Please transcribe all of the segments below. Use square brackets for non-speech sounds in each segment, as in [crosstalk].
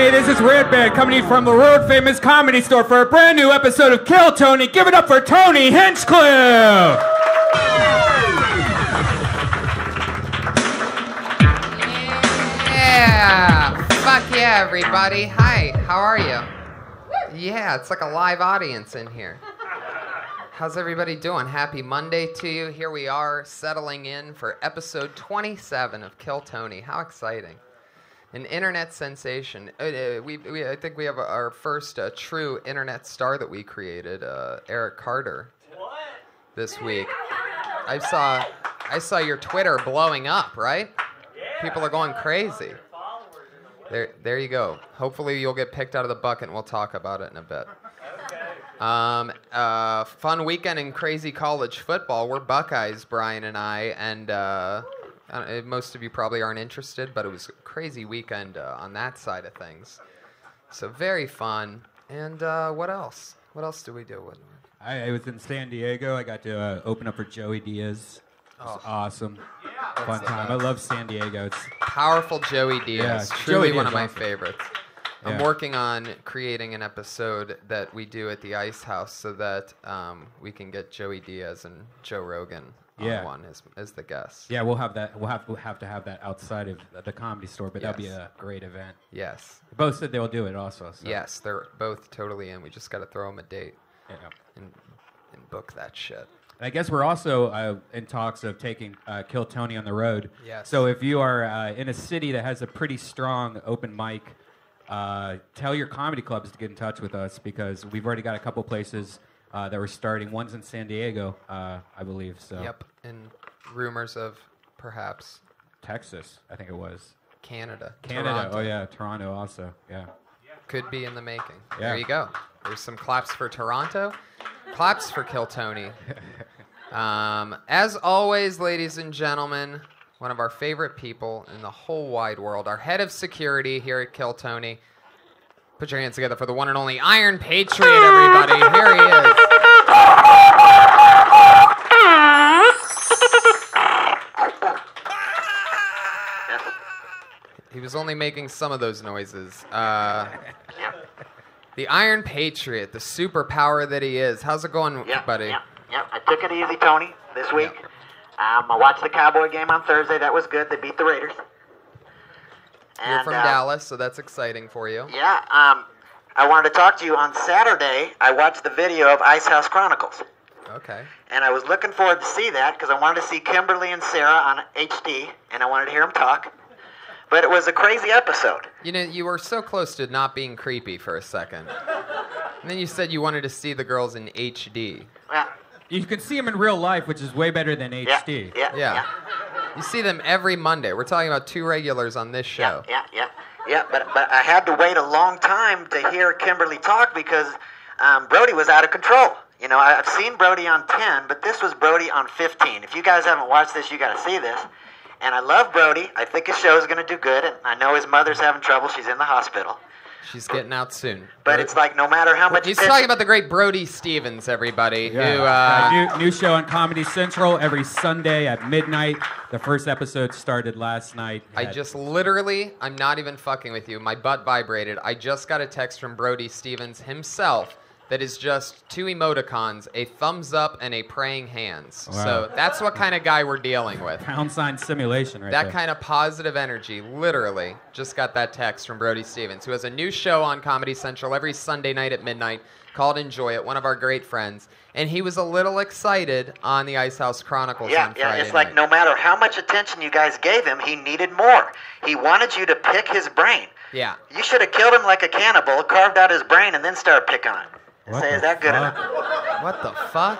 Hey, this is Redban coming from the world famous comedy store for a brand new episode of Kill Tony. Give it up for Tony Hinchcliffe! Yeah! Fuck yeah, everybody. Hi, how are you? Yeah, it's like a live audience in here. How's everybody doing? Happy Monday to you. Here we are settling in for episode 27 of Kill Tony. How exciting! An internet sensation. Uh, uh, we, we, I think we have our first uh, true internet star that we created, uh, Eric Carter, What? this week. I saw, I saw your Twitter blowing up, right? Yeah, People are going crazy. There, there you go. Hopefully you'll get picked out of the bucket, and we'll talk about it in a bit. Um, uh, fun weekend in crazy college football. We're Buckeyes, Brian and I, and uh, most of you probably aren't interested, but it was a crazy weekend uh, on that side of things. So very fun. And uh, what else? What else do we do? What- I, I was in San Diego. I got to uh, open up for Joey Diaz. It was awesome. Fun time. I love San Diego. It's Powerful Joey Diaz. Yeah, Truly Joey one Diaz of my awesome. favorites. I'm Yeah. working on creating an episode that we do at the Ice House so that um, we can get Joey Diaz and Joe Rogan Yeah. one as, as the guest. yeah, we'll have that. We'll have we'll have to have that outside of the comedy store, but that'll be Yes. a great event. Yes. Both said they'll do it also. So, Yes, they're both totally in. We just got to throw them a date yeah. and, and book that shit. And I guess we're also uh, in talks of taking uh, Kill Tony on the road. Yes. So if you are uh, in a city that has a pretty strong open mic, uh, tell your comedy clubs to get in touch with us because we've already got a couple places uh, that we're starting. One's in San Diego, uh, I believe. So Yep. And rumors of perhaps Texas, I think it was. Canada. Canada. Toronto. Oh yeah, Toronto also. Yeah. Could be in the making. Yeah. There you go. There's some claps for Toronto. Claps for Kill Tony. [laughs] Um, as always, ladies and gentlemen, one of our favorite people in the whole wide world, our head of security here at Kill Tony. Put your hands together for the one and only Iron Patriot, everybody. Here he is. He was only making some of those noises. Uh, the Iron Patriot, the superpower that he is. How's it going, Yep, buddy? Yep, yep. I took it easy, Tony, this week. Um, I watched the Cowboy game on Thursday. That was good. They beat the Raiders. You're And, from uh, Dallas, so that's exciting for you. Yeah. Um, I wanted to talk to you on Saturday. I watched the video of Ice House Chronicles, Okay. and I was looking forward to see that because I wanted to see Kimberly and Sarah on HD, and I wanted to hear them talk. But it was a crazy episode. You know, you were so close to not being creepy for a second. And then you said you wanted to see the girls in HD. Well, You can see them in real life, which is way better than yeah, HD. yeah, Yeah. You see them every Monday. We're talking about two regulars on this show. Yeah, yeah, yeah, yeah. But but I had to wait a long time to hear Kimberly talk because um, Brody was out of control. You know, I've seen Brody on 10, but this was Brody on 15. If you guys haven't watched this, you got to see this. And I love Brody. I think his show is going to do good. And I know his mother's having trouble. She's in the hospital. She's getting out soon. But it's like no matter how much He's attention- talking about the great Brody Stevens, everybody, Yeah. who Uh, uh, new, new show on Comedy Central every Sunday at midnight. The first episode started last night. I just literally, I'm not even fucking with you. My butt vibrated. I just got a text from Brody Stevens himself that is just two emoticons, a thumbs up and a praying hands. Wow. So that's what kind of guy we're dealing with. pound sign simulation right That there. kind of positive energy, literally, just got that text from Brody Stevens, who has a new show on Comedy Central every Sunday night at midnight called Enjoy It, one of our great friends. And he was a little excited on the Ice House Chronicles Yeah, on yeah. Friday It's like night. no matter how much attention you guys gave him, he needed more. He wanted you to pick his brain. Yeah. You should have killed him like a cannibal, carved out his brain, and then started picking on him. What say, the is that good fuck? enough? What the fuck?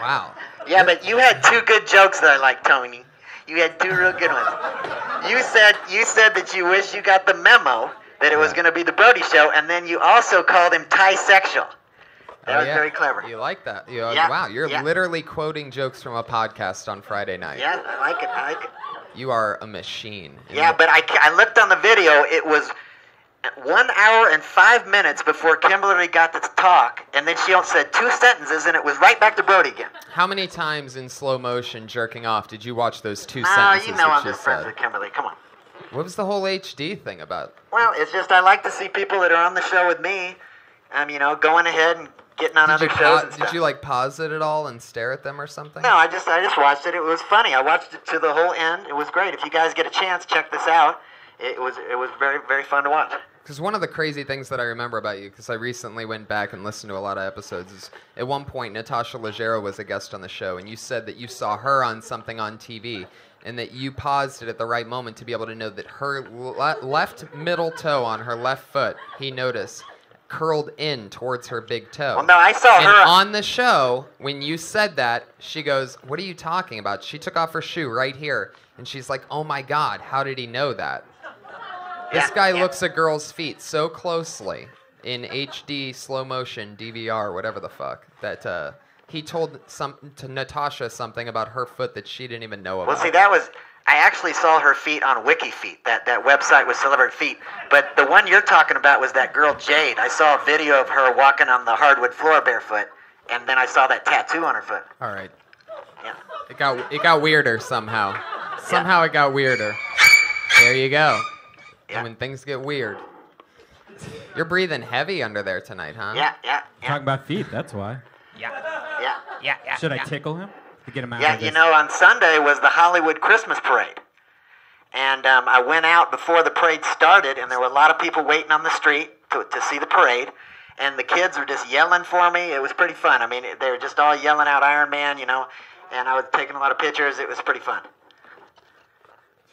wow. Yeah, but you had two good jokes that I like, Tony. You had two real good ones. You said you said that you wish you got the memo that it was Yeah. going to be the Brody show, and then you also called him Sexual. That Oh, was yeah. very clever. You like that? You, Yeah, Wow, you're yeah. literally quoting jokes from a podcast on Friday night. Yeah, I like it. I like it. You are a machine. Yeah, but I, I looked on the video. It was one hour and five minutes before Kimberly got to talk, and then she only said two sentences, and it was right back to Brody again. How many times in slow motion jerking off did you watch those two No, sentences you know I'm just friends said? with Kimberly. Come on. What was the whole HD thing about? Well, it's just I like to see people that are on the show with me, um, you know, going ahead and getting on Did other shows pa- and stuff. did you like pause it at all and stare at them or something? No, I just I just watched it. It was funny. I watched it to the whole end. It was great. If you guys get a chance, check this out. It was it was very very fun to watch. Because one of the crazy things that I remember about you, because I recently went back and listened to a lot of episodes, is at one point Natasha Leggero was a guest on the show, and you said that you saw her on something on TV, and that you paused it at the right moment to be able to know that her le- left middle toe on her left foot, he noticed, curled in towards her big toe. Well, no, I saw and her on the show, when you said that, she goes, What are you talking about? She took off her shoe right here, and she's like, Oh my God, how did he know that? This Yeah, guy yeah. looks at girls' feet so closely in HD, slow motion, DVR, whatever the fuck, that uh, he told some to Natasha something about her foot that she didn't even know about. Well, see, that was. I actually saw her feet on WikiFeet, that, that website with celebrity feet. But the one you're talking about was that girl Jade. I saw a video of her walking on the hardwood floor barefoot, and then I saw that tattoo on her foot. All right, Yeah. it got it got weirder somehow. Somehow it got weirder. There you go. Yeah. And when things get weird, you're breathing heavy under there tonight, huh? Yeah, yeah, yeah, Talking about feet, that's why. yeah, yeah, yeah. Yeah Should I tickle him to get him out Yeah, of you this? know, on Sunday was the Hollywood Christmas parade. And um, I went out before the parade started, and there were a lot of people waiting on the street to, to see the parade. And the kids were just yelling for me. It was pretty fun. I mean, they were just all yelling out Iron Man, you know. And I was taking a lot of pictures. It was pretty fun.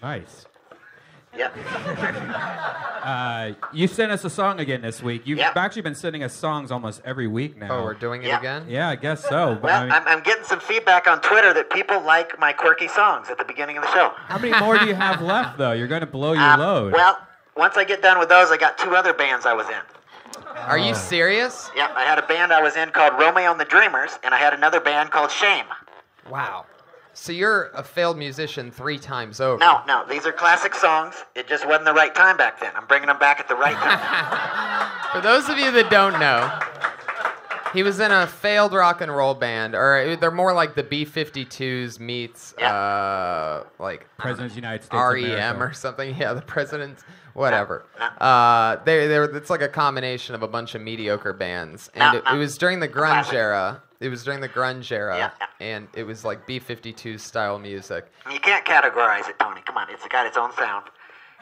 Nice. Yeah. [laughs] Uh, you sent us a song again this week. You've Yep. actually been sending us songs almost every week now. Oh, we're doing it Yeah. again. Yeah, I guess so. Well, I mean, I'm, I'm getting some feedback on Twitter that people like my quirky songs at the beginning of the show. how many more do you have [laughs] left, though? You're going to blow your Um, load. Well, once I get done with those, I got two other bands I was in. Are you serious? Yeah, I had a band I was in called Romeo and the Dreamers, and I had another band called Shame. Wow. So you're a failed musician three times over. No, no, these are classic songs. It just wasn't the right time back then. I'm bringing them back at the right time. [laughs] For those of you that don't know, he was in a failed rock and roll band, or they're more like the B-52s meets Yeah. uh, like President of the United States. REM America. or something. [laughs] Yeah, the president's whatever. No. Uh, they they it's like a combination of a bunch of mediocre bands, and No, it, no. it was during the grunge era. It was during the grunge era, Yeah, yeah. and it was like B-52 style music. you can't categorize it, Tony. Come on, it's got its own sound.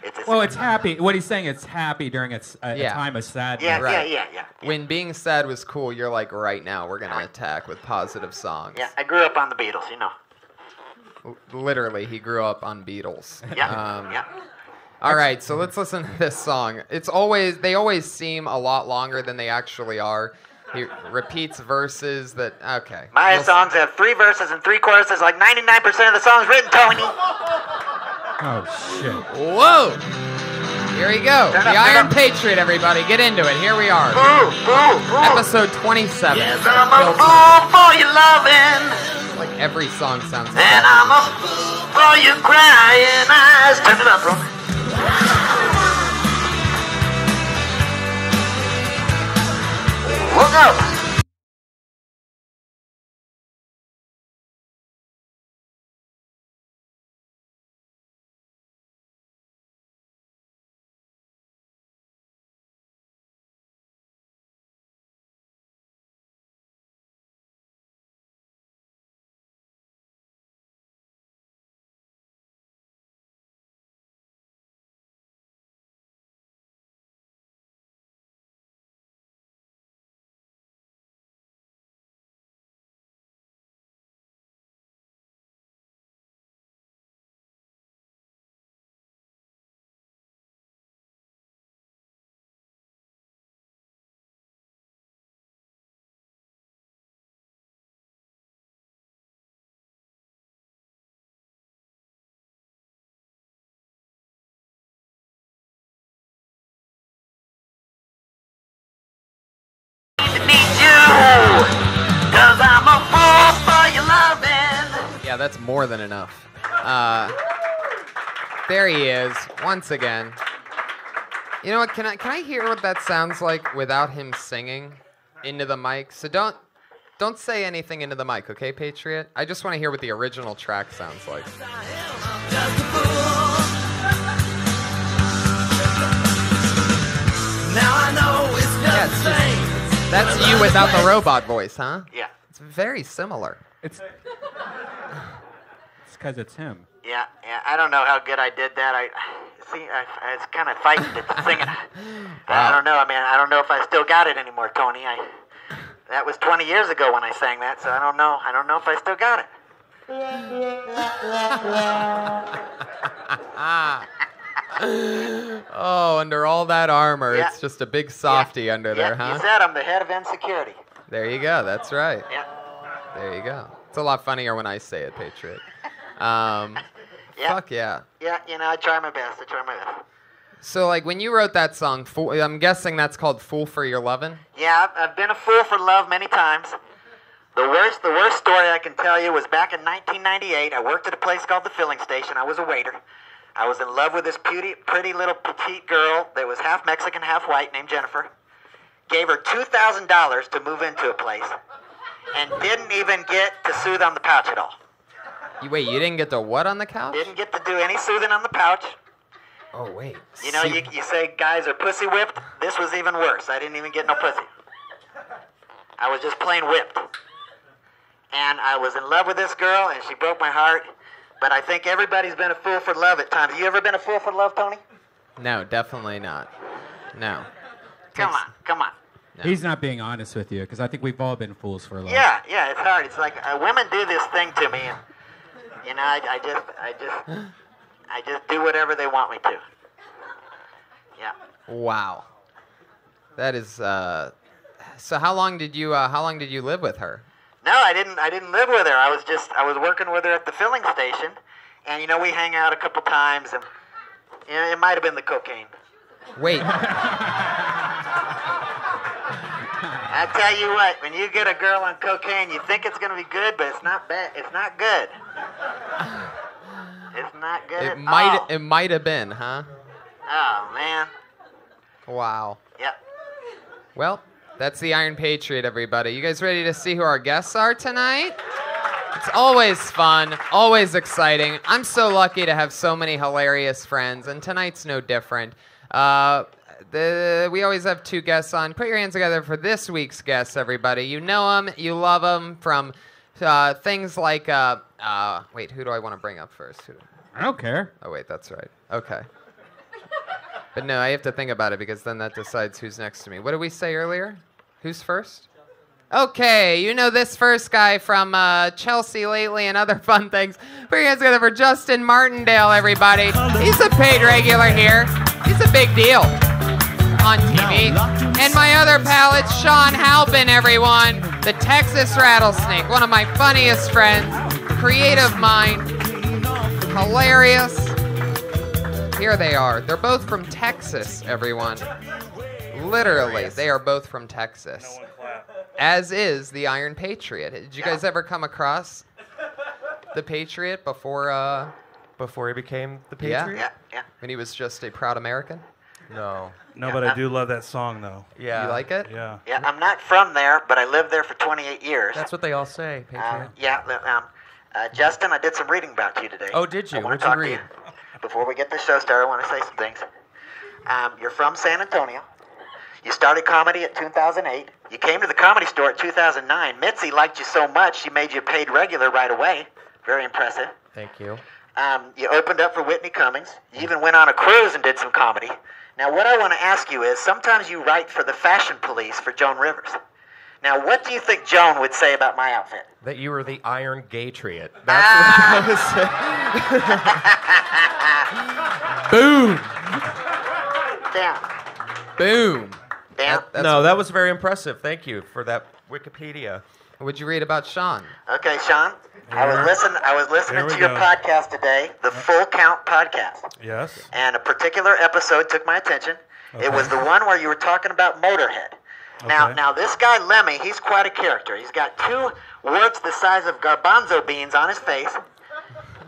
It's, it's Well, it's happy. What he's saying, it's happy during its, a, Yeah. a time of sadness. yeah, right. yeah, yeah, yeah. When being sad was cool, you're like, right now we're gonna attack with positive songs. Yeah, I grew up on the Beatles, you know. L- Literally, he grew up on Beatles. [laughs] Yeah, Um, yeah. All right, so let's listen to this song. It's always they always seem a lot longer than they actually are. He repeats verses that okay. My We'll- songs have three verses and three choruses, like 99% of the songs written, Tony. Oh, shit. Whoa! Here we go. Turn the up, Iron. Patriot, everybody, get into it. Here we are. Ooh, ooh, ooh. Episode 27. Yes, I'm a fool for your loving, like every song sounds the and same. I'm a fool for your crying eyes. Turn it up, bro. Look up. Yeah, that's more than enough. Uh, there he is, once again. You know what? Can I can I hear what that sounds like without him singing into the mic? So don't don't say anything into the mic, okay, Patriot? I just want to hear what the original track sounds like. Now I know it's Yeah, just it's the just- same. That's you without the robot voice, huh? Yeah. It's very similar. It's it's because it's him. Yeah, yeah. I don't know how good I did that. I see. I, I was kind of fighting to sing it. [laughs] I don't know. I mean, I don't know if I still got it anymore, Tony. I that was 20 years ago when I sang that, so I don't know. I don't know if I still got it. [laughs] Oh, under all that armor, Yeah. it's just a big softy under yeah, there, huh? You said I'm the head of insecurity. There you go. That's right. Yeah. There you go. It's a lot funnier when I say it, Patriot. Um, [laughs] Yeah. Fuck yeah. Yeah. You know, I try my best. I try my best. So, like, when you wrote that song, Fool, I'm guessing that's called "Fool for Your Lovin'." Yeah, I've, I've been a fool for love many times. The worst, the worst story I can tell you was back in 1998. I worked at a place called the Filling Station. I was a waiter. I was in love with this pretty, pretty little petite girl that was half Mexican, half white, named Jennifer. Gave her two thousand dollars to move into a place, and didn't even get to soothe on the pouch at all. You, wait, you didn't get to what on the couch? Didn't get to do any soothing on the pouch. Oh wait. You know, you, you say guys are pussy whipped. This was even worse. I didn't even get no pussy. I was just plain whipped. And I was in love with this girl, and she broke my heart. But I think everybody's been a fool for love at times. You ever been a fool for love, Tony? No, definitely not. No. Come Takes- on, come on. No. He's not being honest with you because I think we've all been fools for love. Yeah, yeah, it's hard. It's like uh, women do this thing to me, and you know, I, I just, I just, I just do whatever they want me to. Yeah. Wow. That is. Uh, so how long did you? Uh, how long did you live with her? No, I didn't. I didn't live with her. I was just. I was working with her at the filling station, and you know we hang out a couple times, and you know, it might have been the cocaine. Wait. [laughs] I tell you what, when you get a girl on cocaine, you think it's gonna be good, but it's not bad. It's not good. It's not good it at might. all. It might have been, huh? oh man. Wow. Yep. Well, that's the Iron Patriot, everybody. You guys ready to see who our guests are tonight? It's always fun, always exciting. I'm so lucky to have so many hilarious friends, and tonight's no different. Uh, the, we always have two guests on. Put your hands together for this week's guests, everybody. You know them, you love them from uh, things like. Uh, uh, wait, who do I want to bring up first? Who, I don't care. Oh wait, that's right. Okay. But no, I have to think about it because then that decides who's next to me. What did we say earlier? Who's first? Okay, you know this first guy from uh, Chelsea lately and other [laughs] fun things. Put your hands together for Justin Martindale, everybody. He's a paid regular here. He's a big deal on TV. And my other pal, it's Shawn Halpin, everyone. The Texas Rattlesnake, one of my funniest friends, creative mind, hilarious. Here they are. They're both from Texas, everyone. Literally, they are both from Texas. As is the Iron Patriot. Did you guys ever come across the Patriot before uh, Before he became the Patriot? Yeah. Yeah. when he was just a proud American? No. No, but I do love that song though. Yeah. You like it? Yeah. Yeah. I'm not from there, but I lived there for 28 years. That's what they all say, Patriot. Um, yeah, um, uh, Justin, I did some reading about you today. Oh, did you? I want What'd to you talk read? to you. Before we get the show started, I want to say some things. Um, you're from San Antonio. You started comedy at 2008. You came to the comedy store at 2009. Mitzi liked you so much, she made you a paid regular right away. Very impressive. Thank you. Um, you opened up for Whitney Cummings. You even went on a cruise and did some comedy. Now, what I want to ask you is sometimes you write for the fashion police for Joan Rivers. Now, what do you think Joan would say about my outfit? That you were the Iron Gatriot. [laughs] That's what I was saying. [laughs] Boom! Damn. Boom! Damn. That- that's- no, that was very impressive. Thank you for that Wikipedia. What'd you read about Shawn? Okay, Shawn. I was Here- listening. I was listening we to your go. podcast today, the Full Count podcast, Yes. and a particular episode took my attention. It was the one where you were talking about Motorhead. Now, Okay. now this guy Lemmy, he's quite a character. He's got two warts the size of garbanzo beans on his face.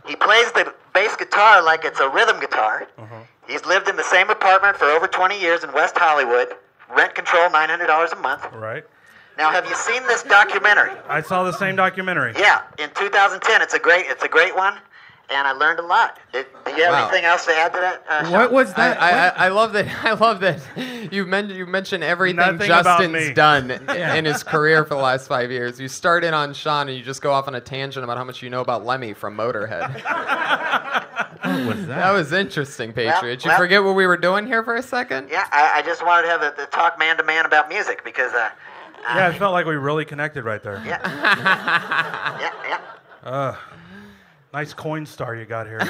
He plays the bass guitar like it's a rhythm guitar. Uh-huh. He's lived in the same apartment for over 20 years in West Hollywood. Rent control, $900 a month. Right. Now, have you seen this documentary? I saw the same documentary. Yeah, in 2010, it's a great, it's a great one, and I learned a lot. Did, do you have Wow. anything else to add to that? Uh, Shawn? What was that? I, I, What- I love that. [laughs] I love that you mentioned you mentioned everything Nothing about Justin's done [laughs] Yeah. in his career for the last five years. You start in on Shawn and you just go off on a tangent about how much you know about Lemmy from Motorhead. [laughs] what was that? that was interesting, Patriot. you well- forget what we were doing here for a second? Yeah, I, I just wanted to have the, the talk man to man about music because, uh, Yeah, it felt like we really connected right there. yeah, yeah, yeah. Uh, nice Coinstar you got here. [laughs]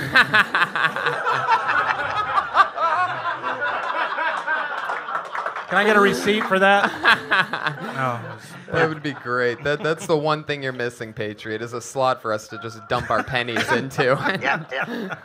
Can I get a receipt for that? [laughs] No. That would be great. That that's the one thing you're missing, Patriot, is a slot for us to just dump our pennies into. [laughs] Yeah, yeah,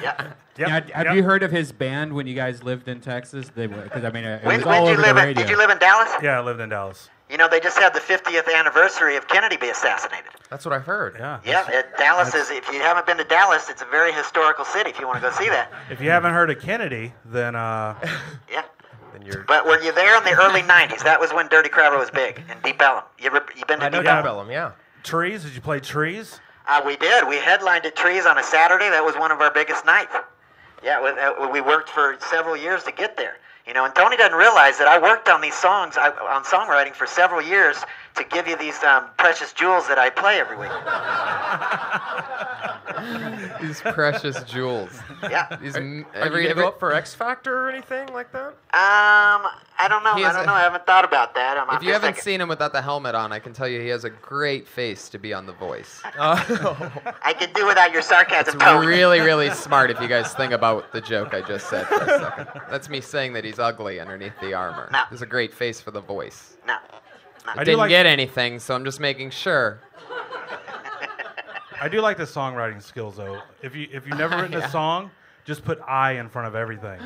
yeah. Yep, Now, have yep. you heard of his band when you guys lived in Texas? Because I mean, it When, was when all did you over the live in? radio. Did you live in Dallas? Yeah, I lived in Dallas. You know, they just had the 50th anniversary of Kennedy be assassinated. That's what I heard. Yeah. Yeah, it, Dallas is. If you haven't been to Dallas, it's a very historical city. If you want to go see that, [laughs] If you haven't heard of Kennedy, then uh, yeah. Then you're. But were you there in the early '90s? That was when Dirty Crabber was big in Deep Ellum. You ever you been to I know Deep Yeah. Ellum? Bellum, yeah. trees. Did you play trees? Uh, we did. We headlined at Trees on a Saturday. That was one of our biggest nights. Yeah, we, uh, we worked for several years to get there. You know, and Tony doesn't realize that I worked on these songs, I, on songwriting for several years to give you these um, precious jewels that I play every week. [laughs] These precious jewels. Yeah. These m- Are every, you every gonna go up for X Factor or anything like that? Um, I don't know. He I don't a- know. I haven't thought about that. I'm, I'm if you haven't thinking- seen him without the helmet on, I can tell you he has a great face to be on The Voice. [laughs] I could do without your sarcasm, It's Tony. really, [laughs] really smart if you guys think about the joke I just said for a second. That's me saying that he's ugly underneath the armor. No. There's a great face for The Voice. No. I Didn't like. get anything, so I'm just making sure. I do like the songwriting skills though. If you if you've never [laughs] written Yeah. a song, just put I in front of everything.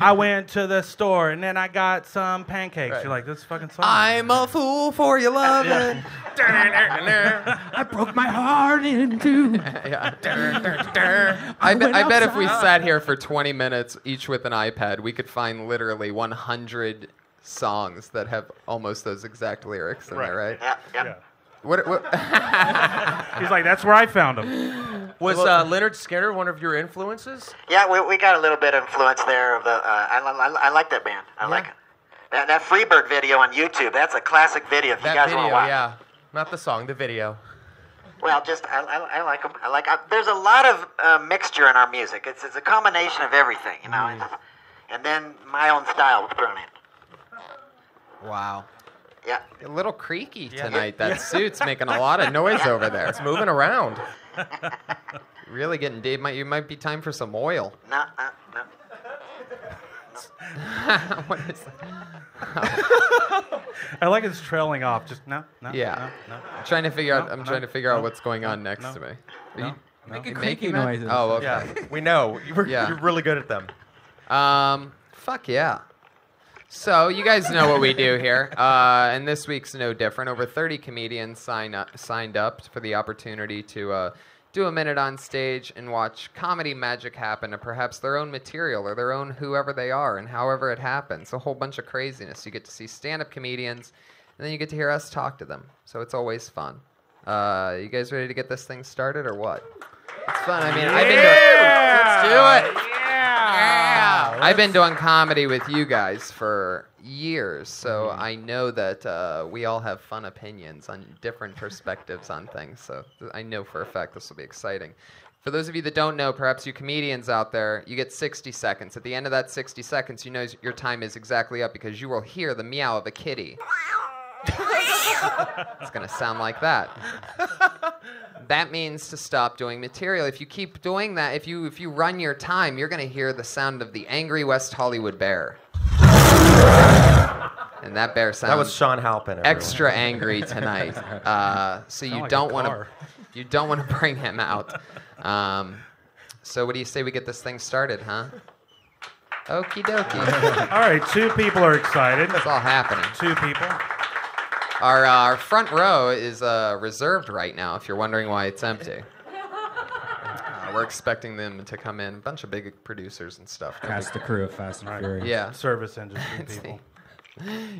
I went to the store and then I got some pancakes. Right. You're like, this fucking song. I'm a fool for your loving. [laughs] I broke my heart in two. [laughs] Yeah. I, bet, I bet if we sat here for 20 minutes, each with an iPad, we could find literally 100 songs that have almost those exact lyrics in there, right? Yeah, yeah. Yeah. What, what, [laughs] He's like, that's where I found him. Was uh, Lynyrd Skynyrd one of your influences? Yeah, we, we got a little bit of influence there. Of the, uh, I, I, I like that band. I like it. That, that Freebird video on YouTube, that's a classic video if you guys video, want to watch. yeah. Not the song, the video. Well, just, I, I, I like them. I like, I, there's a lot of uh, mixture in our music. It's, it's a combination of everything, you know. It's- And then my own style was thrown in. Wow. Yeah. A little creaky Yeah. tonight. That suit's making a lot of noise over there. It's moving around. [laughs] Really getting deep. Might, you might be time for some oil. No, no, no. [laughs] what is that? I like it's trailing off. Just no, no. Yeah. No, no. I'm trying to figure out. I'm no, tring to figure out what's going on next no, to me. No, you no. Making you creaky noises. Oh, okay. Yeah, we know. You're, Yeah. you're really good at them. Um, fuck yeah. So you guys know what we do here, uh, and this week's no different. Over 30 comedians sign up, signed up for the opportunity to uh, do a minute on stage and watch comedy magic happen to perhaps their own material or their own whoever they are and however it happens. A whole bunch of craziness. You get to see stand-up comedians, and then you get to hear us talk to them. So it's always fun. Uh, you guys ready to get this thing started or what? It's fun. I mean, I've been doing. Let's do it. Yeah. I've been doing comedy with you guys for years, so I know that uh, we all have fun opinions on different perspectives on things. So th- I know for a fact this will be exciting. For those of you that don't know, perhaps you comedians out there, you get 60 seconds. At the end of that 60 seconds, you know your time is exactly up because you will hear the meow of a kitty. It's going to sound like that that means to stop doing material. If you keep doing that, if you if you run your time, you're going to hear the sound of the angry West Hollywood bear. And that bear sounds That was Shawn Halpin. everyone. extra angry tonight. [laughs] Uh, so you like a don't want to [laughs] you don't want to bring him out. Um, so what do you say we get this thing started, huh? Okie dokie. All right, two people are excited. It's all happening. Two people. Our, uh, our front row is uh, reserved right now, if you're wondering why it's empty. [laughs] Uh, we're expecting them to come in. A bunch of big producers and stuff. Cast the crew of Fast and Furious. Yeah. Service [laughs] industry It's people.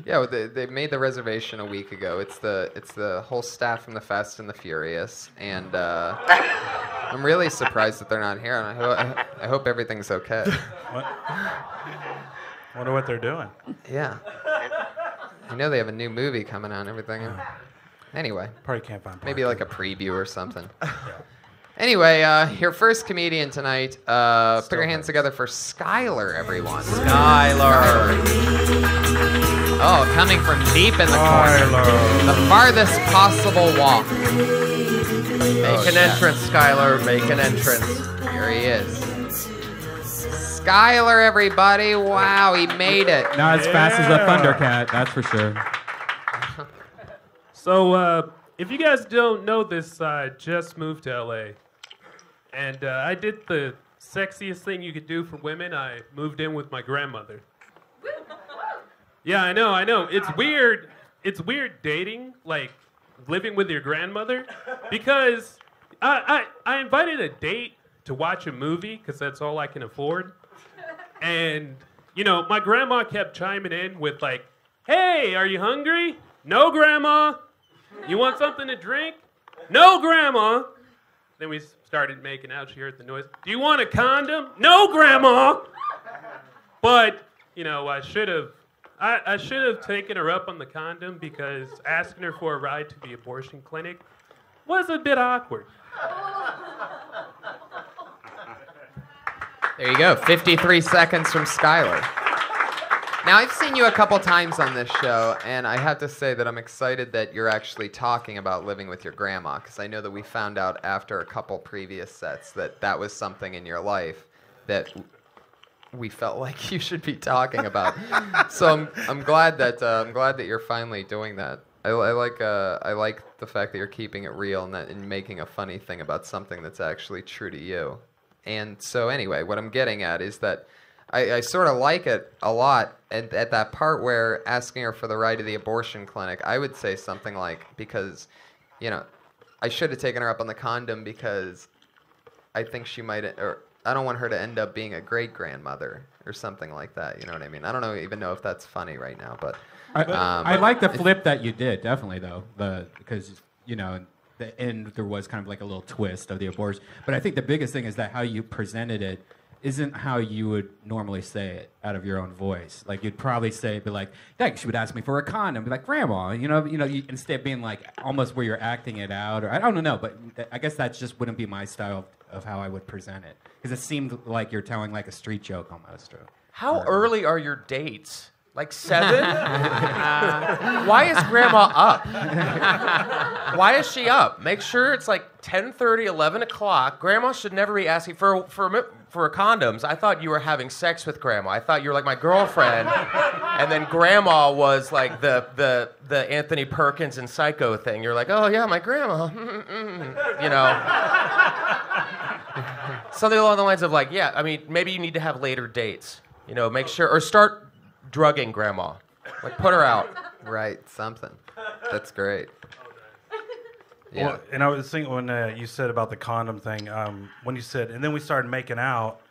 Yeah, well, they, they made the reservation a week ago. It's the it's the whole staff from the Fast and the Furious, and uh, I'm really surprised that they're not here, and I, ho- I hope everything's okay. What? Wonder what they're doing. Yeah. I know they have a new movie coming out and everything. Anyway, Probably can't find. maybe like a preview or something. [laughs] Anyway, uh, your first comedian tonight. Uh, put your hands together for Skylar, everyone. Skylar. Oh, coming from deep in the corner. The farthest possible walk. Make Oh, an yeah. entrance, Skylar. Make an entrance. Here he is. Skylar, everybody. Wow, he made it. Not as fast as a Thundercat, that's for sure. [laughs] So, uh, if you guys don't know this, I just moved to LA. And uh, I did the sexiest thing you could do for women. I moved in with my grandmother. Yeah, I know, I know. It's weird. It's weird dating, like living with your grandmother, because I, I, I invited a date to watch a movie because that's all I can afford. And, you know, my grandma kept chiming in with, like, hey, are you hungry? No, grandma. You want something to drink? No, grandma. Then we started making out. She heard the noise. Do you want a condom? No, grandma. But, you know, I should have. I, I should have taken her up on the condom because asking her for a ride to the abortion clinic was a bit awkward. There you go. 53 seconds from Skylar. Now, I've seen you a couple times on this show, and I have to say that I'm excited that you're actually talking about living with your grandma, because I know that we found out after a couple previous sets that that was something in your life that we felt like [laughs] you should be talking about. so I'm, I'm glad that uh, I'm glad that you're finally doing that. I, I like uh, I like the fact that you're keeping it real and that and making a funny thing about something that's actually true to you. And so anyway, what I'm getting at is that I, I sort of like it a lot. And at that part where asking her for the ride to the abortion clinic, I would say something like, because, you know, I should have taken her up on the condom because I think she might, or I don't want her to end up being a great grandmother or something like that. You know what I mean? I don't know, even know if that's funny right now, but I, Um, I like the flip that you did, definitely though, the because you know the end there was kind of like a little twist of the abortion. But I think the biggest thing is that how you presented it isn't how you would normally say it out of your own voice. Like you'd probably say, be like, "Heck, she would ask me for a condom." Be like, "Grandma," you know, you know, you, instead of being like almost where you're acting it out, or I don't know, but th- I guess that just wouldn't be my style of, of how I would present it because it seemed like you're telling like a street joke almost. Or, How early are your dates? Like seven? [laughs] Why is grandma up? Why is she up? Make sure it's like 10:30, 11 o'clock. Grandma should never be asking for for for condoms. I thought you were having sex with grandma. I thought you were like my girlfriend, and then grandma was like the the the Anthony Perkins and Psycho thing. You're like, oh yeah, my grandma. [laughs] you know. Something along the lines of like, yeah, I mean, maybe you need to have later dates. You know, make sure or start drugging grandma. Like put her out. right, something. That's great. Yeah. [laughs] Well, and I was thinking when uh, you said about the condom thing, um, when you said, and then we started making out,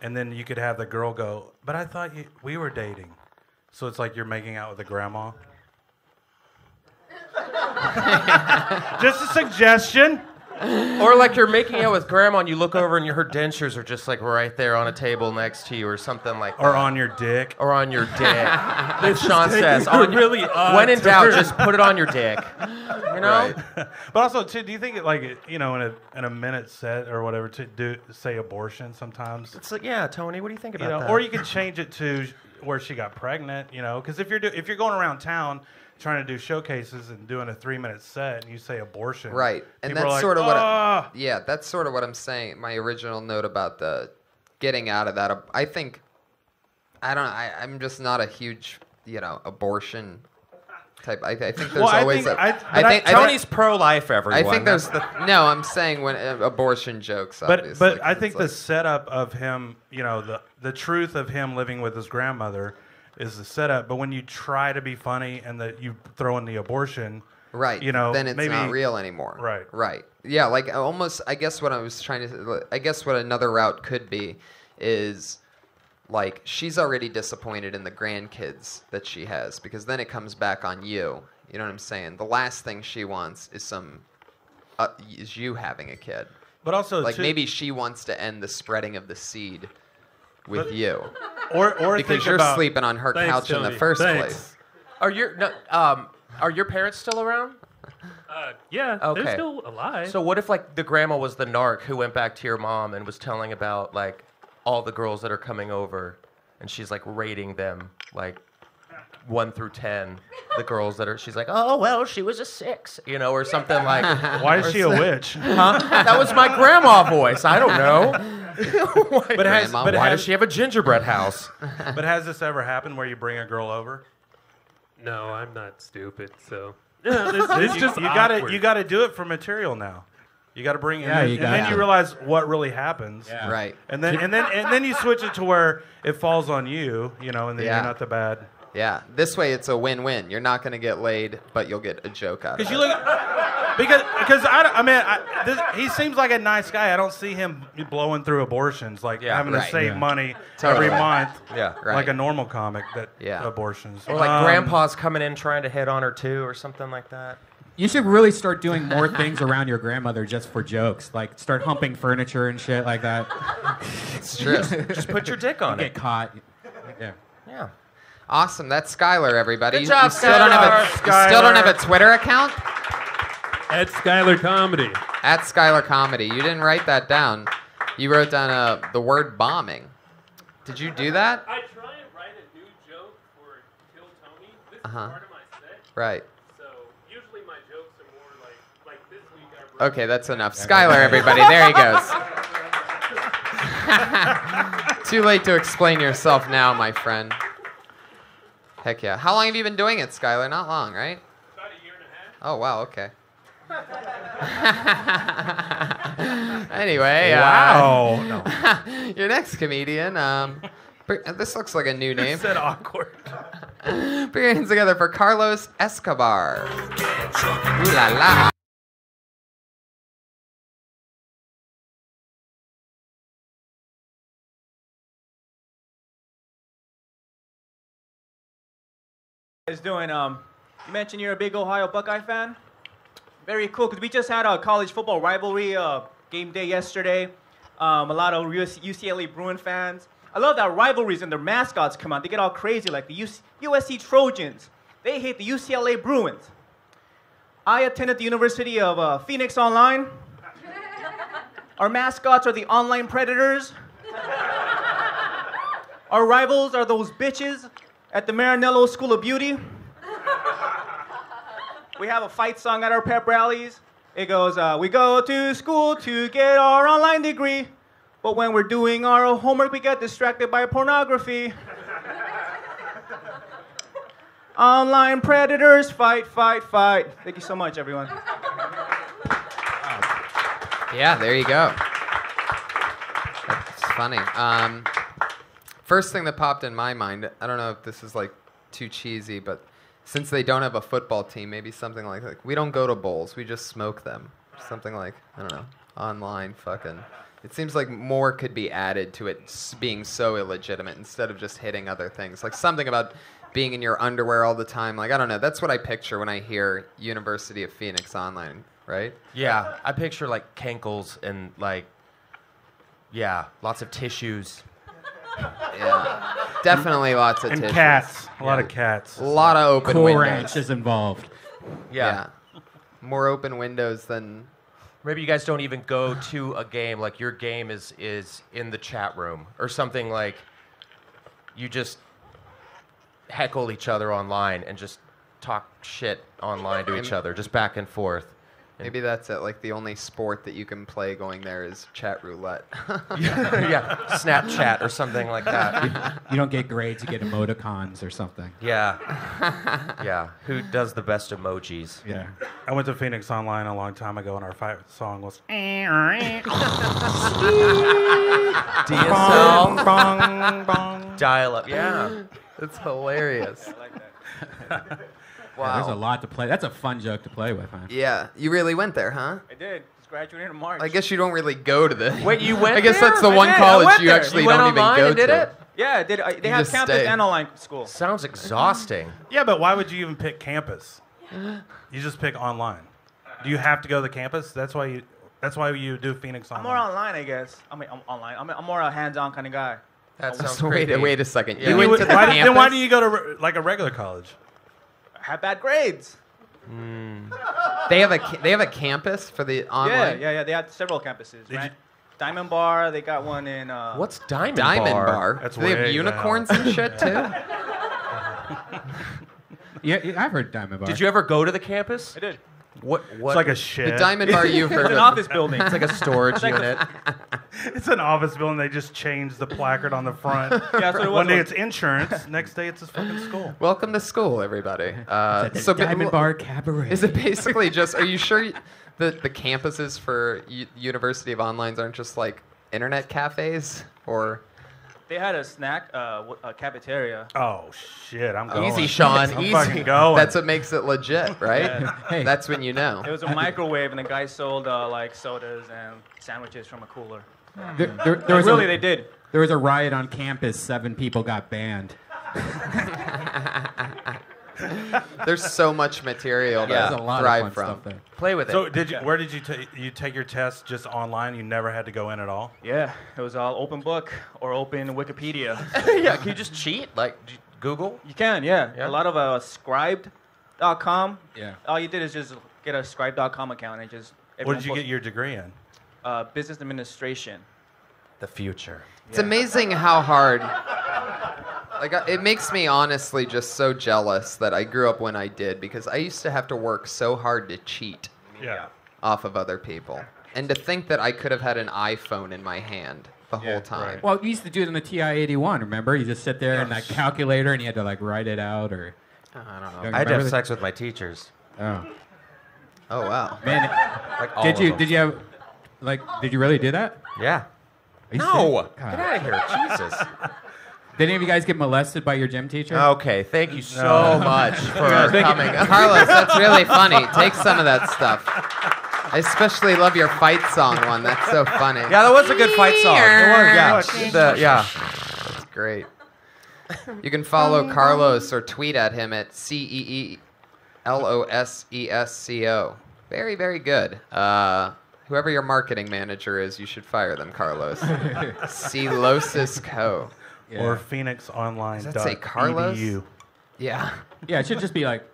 and then you could have the girl go, but I thought you, we were dating. So it's like you're making out with a grandma. [laughs] Just a suggestion. Or like you're making out with grandma and you look over and her dentures are just like right there on a table next to you or something like that. Or on your dick. or on your dick. [laughs] Shawn says, on your, really when in doubt, turn. just put it on your dick. You know? Right. [laughs] But also, too, do you think it like you know in a in a minute set or whatever to do say abortion sometimes? It's like, yeah, Tony, what do you think You about know, that? or you can change it to where she got pregnant. You know, because if you're do, if you're going around town trying to do showcases and doing a three minute set and you say abortion, Right, and that's like, sort of what. I, "Ah." yeah, that's sort of what I'm saying. My original note about the getting out of that. I think I don't. I, I'm just not a huge, you know, abortion type. I, I think there's Well, I always. think- a, I- I I- think. I Tony's think, pro life, Everyone. I think there's the no. I'm saying when uh, abortion jokes. But obviously, but I it's think like- the setup of him, you know, the the truth of him living with his grandmother is the setup. But when you try to be funny and that you throw in the abortion, Right. you know, then it's maybe- not real anymore. Right. Right. Yeah. Like almost. I guess what I was trying to. I guess what another route could be is like she's already disappointed in the grandkids that she has because then it comes back on you. You know what I'm saying? The last thing she wants is some uh, is you having a kid. But also, Like too- maybe she wants to end the spreading of the seed with But- you or or because you're about, sleeping on her Thanks, couch in the first Thanks. place. Are your no, um are your parents still around? Uh, yeah, Okay. they're still alive. So what if like the grandma was the narc who went back to your mom and was telling about like all the girls that are coming over, and she's like rating them like one through ten, the girls that are. She's like, oh well, she was a six, you know, or something like. Why is she a witch? Huh? That was my grandma voice. I don't know. But has Grandma, but Why has, does she have a gingerbread house? [laughs] but has this ever happened where you bring a girl over? no, I'm not stupid. So yeah, this, [laughs] it's you, just you gotta you gotta do it for material now. You gotta bring it, Yeah, and, you then, and then gotta. you realize what really happens. Yeah. Right. And then and then and then you switch it to where it falls on you, you know, and then Yeah. you're not the bad. Yeah. This way it's a win-win. You're not going to get laid, but you'll get a joke out of Because you look, because because I, I mean I, this, he seems like a nice guy. I don't see him blowing through abortions, like Yeah. having to save Yeah. money Totally. every month, Yeah. Right. like a normal comic that Yeah. abortions. Or like Um, grandpa's coming in trying to hit on her too, or something like that. You should really start doing more things around your grandmother just for jokes. Like start humping furniture and shit like that. [laughs] It's true. [laughs] Just put your dick on it. Get it. caught. Yeah. Yeah. awesome. That's Skylar, everybody. Good job, you still don't have a, Skylar. you still don't have a Twitter account? At Skylar Comedy. At Skylar Comedy. You didn't write that down. You wrote down uh, the word bombing. Did you do that? I try and write a new joke for Kill Tony. This Uh-huh. is part of my set. Right. So usually my jokes are more like like this week I wrote Okay, that's enough. Skylar, everybody. There he goes. [laughs] Too late to explain yourself now, my friend. Heck yeah. How long have you been doing it, Skylar? Not long, right? about a year and a half. Oh, wow, okay. [laughs] anyway, uh, Wow. [laughs] No. your next comedian. Um, this looks like a new name. said awkward. Put your hands together for Carlos Escobar. Ooh la la. guys doing? Um, you mentioned you're a big Ohio Buckeye fan. Very cool, because we just had a college football rivalry uh, game day yesterday. Um, a lot of UCLA Bruin fans. I love that rivalries and their mascots come out. They get all crazy, like the US USC Trojans. They hate the UCLA Bruins. I attended the University of uh, Phoenix Online. [laughs] Our mascots are the online predators. Our rivals are those bitches at the Marinello School of Beauty. We have a fight song at our pep rallies. It goes, uh, We go to school to get our online degree, but when we're doing our homework, we get distracted by pornography. [laughs] online predators, fight, fight, fight. Thank you so much, everyone. Yeah, there you go. That's funny. Um, first thing that popped in my mind, I don't know if this is like too cheesy, but since they don't have a football team, maybe something like like we don't go to bowls, we just smoke them. Something like I don't know, online fucking. It seems like more could be added to it being so illegitimate instead of just hitting other things. Like something about being in your underwear all the time. Like I don't know. That's what I picture when I hear University of Phoenix online, right? Yeah, I picture like cankles and like, yeah, lots of tissues. Yeah, definitely lots of And tissues. cats. A lot Yeah. of cats. A lot of open Cool windows. Ranch is involved. Yeah. more open windows than. Maybe you guys don't even go to a game. Like your game is is in the chat room or something. Like you just heckle each other online and just talk shit online to each other, just back and forth. Maybe that's it. Like the only sport that you can play going there is Chatroulette. [laughs] yeah, Snapchat or something like that. You don't get grades, you get emoticons or something. Yeah, [laughs] yeah. Who does the best emojis? Yeah. I went to Phoenix Online a long time ago, and our fight song was [laughs] DSL bong bong. dial up. Yeah. That's hilarious. Yeah, Wow. There's a lot to play. That's a fun joke to play with, man. Yeah, you really went there, huh? I did. Just graduated in March. I guess you don't really go to the. Wait, you went [laughs] I guess there? that's the I one did, I college went you there. actually You went don't even online go and did to. it? Yeah, did. I, uh, they You have just campus stayed. and online school. Sounds exhausting. Yeah, but why would you even pick campus? You just pick online. Do you have to go to the campus? That's why you. That's why you do Phoenix I'm online. more online, I guess. I mean, I'm online. I'm, I'm more a hands-on kind of guy. That sounds So wait, creepy. wait a second. Yeah. You You went would- to the why, campus? then why do you go to re- like a regular college? I had bad grades. They have a ca- they have a campus for the Yeah, online. yeah, yeah. Yeah. They had several campuses. Did right? you- Diamond Bar. They got one in. Uh, What's Diamond, Bar? Diamond Bar? Bar. That's Do they have unicorns down. and shit [laughs] too. Yeah, yeah, I've heard Diamond Bar. Did you ever go to the campus? I did. What? What? It's like a shit. the. Diamond Bar you've [laughs] heard It's an of. office building. It's like a storage [laughs] like a- unit. [laughs] It's an office building. They just changed the placard on the front. Yeah, that's what it was. One day it's insurance. Next day it's a fucking school. Welcome to school, everybody. Uh, It's so a ba- Diamond Bar Cabaret. Is it basically just? Are you sure you, the the campuses for U- University of Onlines aren't just like internet cafes or? They had a snack, uh, w- a cafeteria. Oh shit! I'm going. Easy, Shawn. I'm easy. fucking going. That's what makes it legit, [laughs] right? Hey. That's when you know. It was a microwave, and the guy sold uh, like sodas and sandwiches from a cooler. There, there, there was really, a, they did. there was a riot on campus. Seven people got banned. [laughs] There's so much material to Yeah. There's a lot thrive of fun from. stuff there. Play with it. So did you? Where did you take you take your test just online? You never had to go in at all. Yeah, it was all open book or open Wikipedia. [laughs] yeah. Can you just cheat? Like Google? You can, yeah. Yeah. A lot of uh, Scribd.com. Yeah. All you did is just get a Scribd.com account and just. What did you get your degree in? Uh, business administration. The future. It's amazing how hard. Like it makes me honestly just so jealous that I grew up when I did because I used to have to work so hard to cheat Yeah. off of other people. And to think that I could have had an iPhone in my hand the Yeah, whole time. right. Well, we used to do it in the TI-81. Remember? You just sit there in that calculator and you had to like write it out or. I don't know. Don't I had to have the- sex with my teachers. Oh Oh wow. man, Like did you them. did you have like did you really do that? Yeah. Are you No. serious? Get out of here. Jesus. [laughs] Did any of you guys get molested by your gym teacher? Okay. Thank you so No. much [laughs] for coming. [laughs] Carlos, that's really funny. Take some of that stuff. I especially love your fight song one. That's so funny. Yeah, that was a good fight song. Yeah. The, yeah. That's great. You can follow Carlos or tweet at him at C E E L O S E S C O. Very, very good. Uh, whoever your marketing manager is, you should fire them, Carlos. [laughs] Celosis Co. Yeah. Or Phoenix Online. Does that say Carlos? Yeah. [laughs] Yeah, it should just be like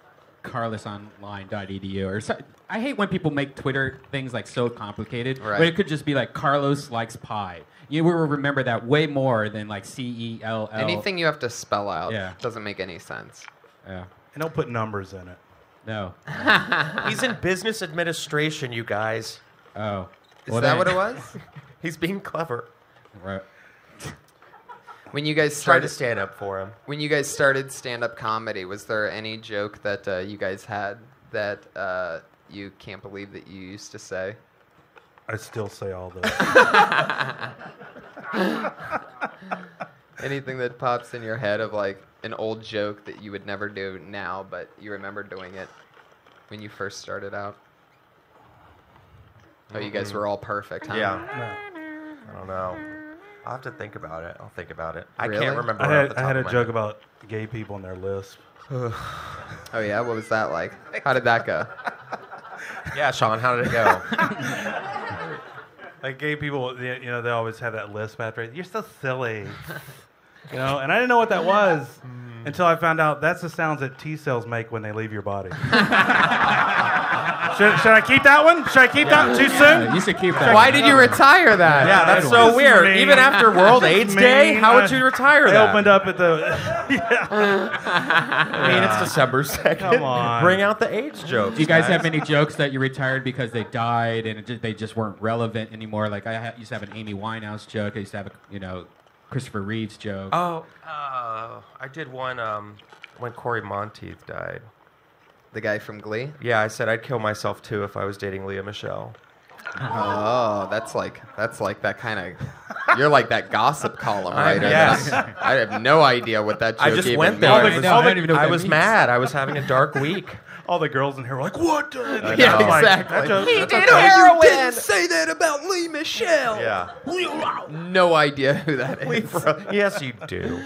carlosonline.edu or so, I hate when people make Twitter things like so complicated. Right. But it could just be like Carlos likes pie. You will remember that way more than like C E L L. Anything you have to spell out Yeah. doesn't make any sense. Yeah. And don't put numbers in it. No. [laughs] He's in business administration, you guys. Oh. Is Well, that then- what it [laughs] was? He's being clever. Right. When you guys Try to started, stand up for him. when you guys started stand-up comedy, was there any joke that uh, you guys had that uh, you can't believe that you used to say? I still say all those. [laughs] Anything that pops in your head of like an old joke that you would never do now, but you remember doing it when you first started out? Oh, you guys were all perfect, huh? Yeah. No. I don't know. I'll have to think about it. I'll think about it. I can't remember. I off had, the I top had of a my joke head. about gay people and their lisp. [sighs] Oh yeah, what was that like? How did that go? [laughs] Yeah, Shawn, how did it go? [laughs] Like gay people, they- you know, they always have that lisp after it. You're so silly. you know, and I didn't know what that was hmm. until I found out that's the sounds that T cells make when they leave your body. [laughs] should, should I keep that one? Should I keep that too Yeah, soon? you should keep that. Why did you retire that? yeah, that's so is weird. mean. Even after World This is AIDS Day, how would you retire I that? opened up at the. [laughs] yeah. I mean, it's December 2nd. Come on. Bring out the AIDS jokes. Do you guys have any jokes that you retired because they died and just, they just weren't relevant anymore? Like I used to have an Amy Winehouse joke. I used to have a you know Christopher Reeves joke. Oh, uh, I did one um, when Cory Monteith died. The guy from Glee. Yeah, I said I'd kill myself too if I was dating Lea Michele. Oh, that's like that's like that kind of. You're like that gossip column I- writer. yes. I, I have no idea what that joke I just even went there. means. I I was, know, I don't even know what I that was means. mad. I was having a dark [laughs] week. All the girls in here were like, "What?" the-" Yeah, know. Like, exactly. that joke- he that's did okay. heroin. say that about Lee Michelle. Yeah. No idea who that is. yes, you do.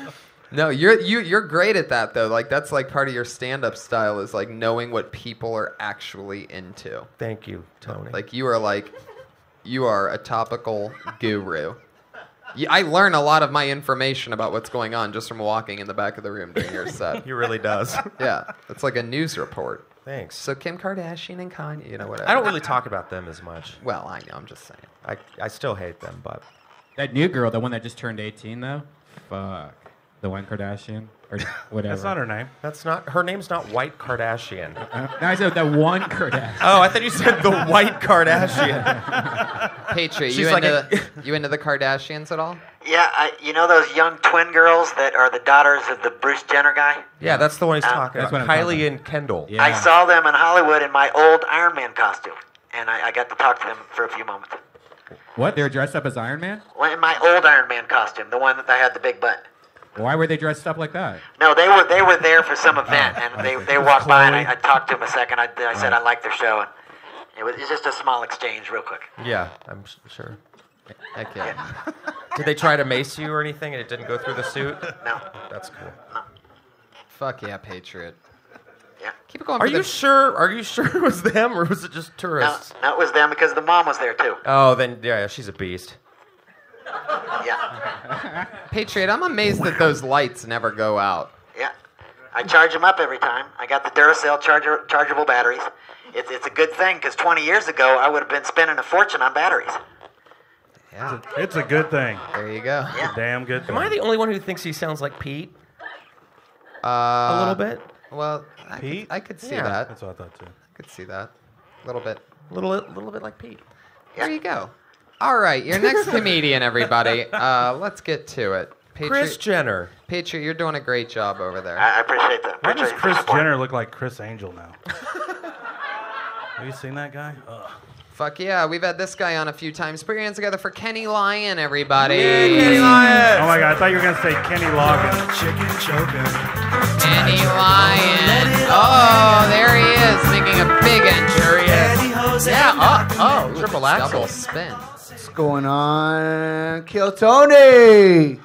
No, you're you you're great at that though. Like that's like part of your stand-up style is like knowing what people are actually into. Thank you, Tony. Like you are like you are a topical guru. I learn a lot of my information about what's going on just from walking in the back of the room during your set. [laughs] He really does. [laughs] Yeah, it's like a news report. Thanks. So Kim Kardashian and Kanye, you know whatever. I don't really talk about them as much. Well, I know. I'm just saying. I, I still hate them, but That new girl, the one that just turned 18, though. Fuck. The one Kardashian or whatever. That's not her name. that's not her name's not White Kardashian. Uh, no, I said the one Kardashian. Oh, I thought you said the White Kardashian. Patriot, She's you like into a- the, you into the Kardashians at all? Yeah, I, you know those young twin girls that are the daughters of the Bruce Jenner guy? Yeah, that's the one he's Uh, talking about. what I'm talking Kylie and Kendall. Yeah. I saw them in Hollywood in my old Iron Man costume, and I, I got to talk to them for a few moments. What? They were dressed up as Iron Man? Well, in my old Iron Man costume, the one that I had the big butt. Why were they dressed up like that? No, they were they were there for some ah, event, Oh, and they, they walked by, and I, I talked to them a second. I, I said Right. I liked their show, and it was, it was just a small exchange, real quick. Yeah, I'm s- sure. Heck yeah. Did they try to mace you or anything and it didn't go through the suit? No, That's cool. Fuck yeah, Patriot. yeah, Keep it going. Are you the- sure? Are you sure it was them or was it just tourists? no, it was them because the mom was there too. Oh, then yeah, yeah, she's a beast. Yeah, Patriot, I'm amazed that those lights never go out. yeah. I charge them up every time. I got the Duracell charger chargeable batteries. It's it's a good thing because 20 years ago I would have been spending a fortune on batteries. Yeah, It's a good thing. there you go. Yeah. Damn good thing. Am I the only one who thinks he sounds like Pete? Uh, A little bit. Well, I Pete? could, I could see Yeah. that. That's what I thought too. I could see that. A little bit. A little, little bit like Pete. There you go. All right, your next comedian, everybody. Uh, let's get to it. Patriot, Kris Jenner. Patriot, you're doing a great job over there. I, I appreciate that. Why does your Chris support. Jenner look like Criss Angel now? [laughs] Have you seen that guy? Ugh. Fuck yeah, we've had this guy on a few times. Put your hands together for Kenny Lyon, everybody. Kenny Lyon. Oh my god, I thought you were gonna say Kenny Loggins. Chicken choking. Kenny Lyon. Oh, there he is, making a big entry. Yeah. Oh, oh, triple Double axel. spin. Going on? Kill Tony! I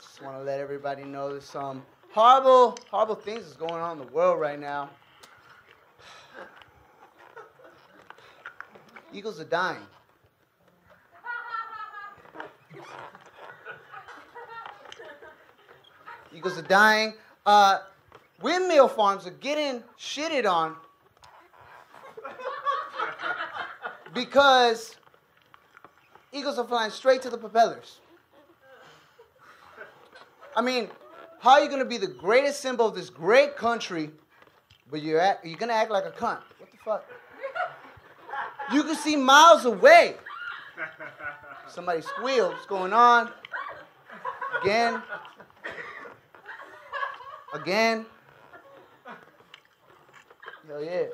just want to let everybody know there's some horrible, horrible things that's going on in the world right now. Eagles are dying. Eagles are dying. Uh, windmill farms are getting shitted on because eagles are flying straight to the propellers. I mean, how are you going to be the greatest symbol of this great country, but you're, act, you're going to act like a cunt? What the fuck? You can see miles away. Somebody squealed. What's going on? Again. Again. Hell yeah.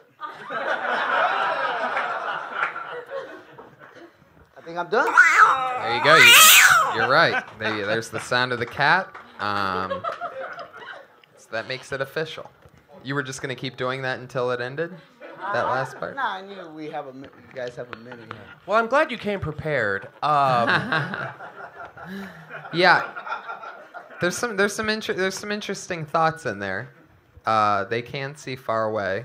I think I'm done. There you go. You, you're right. There there's the sound of the cat. Um, so that makes it official. You were just gonna keep doing that until it ended. That last part. Nah, I knew we have a. mi- You guys have a minute here. Well, I'm glad you came prepared. Um, [laughs] Yeah. There's some there's some inter- there's some interesting thoughts in there. Uh, they can see far away.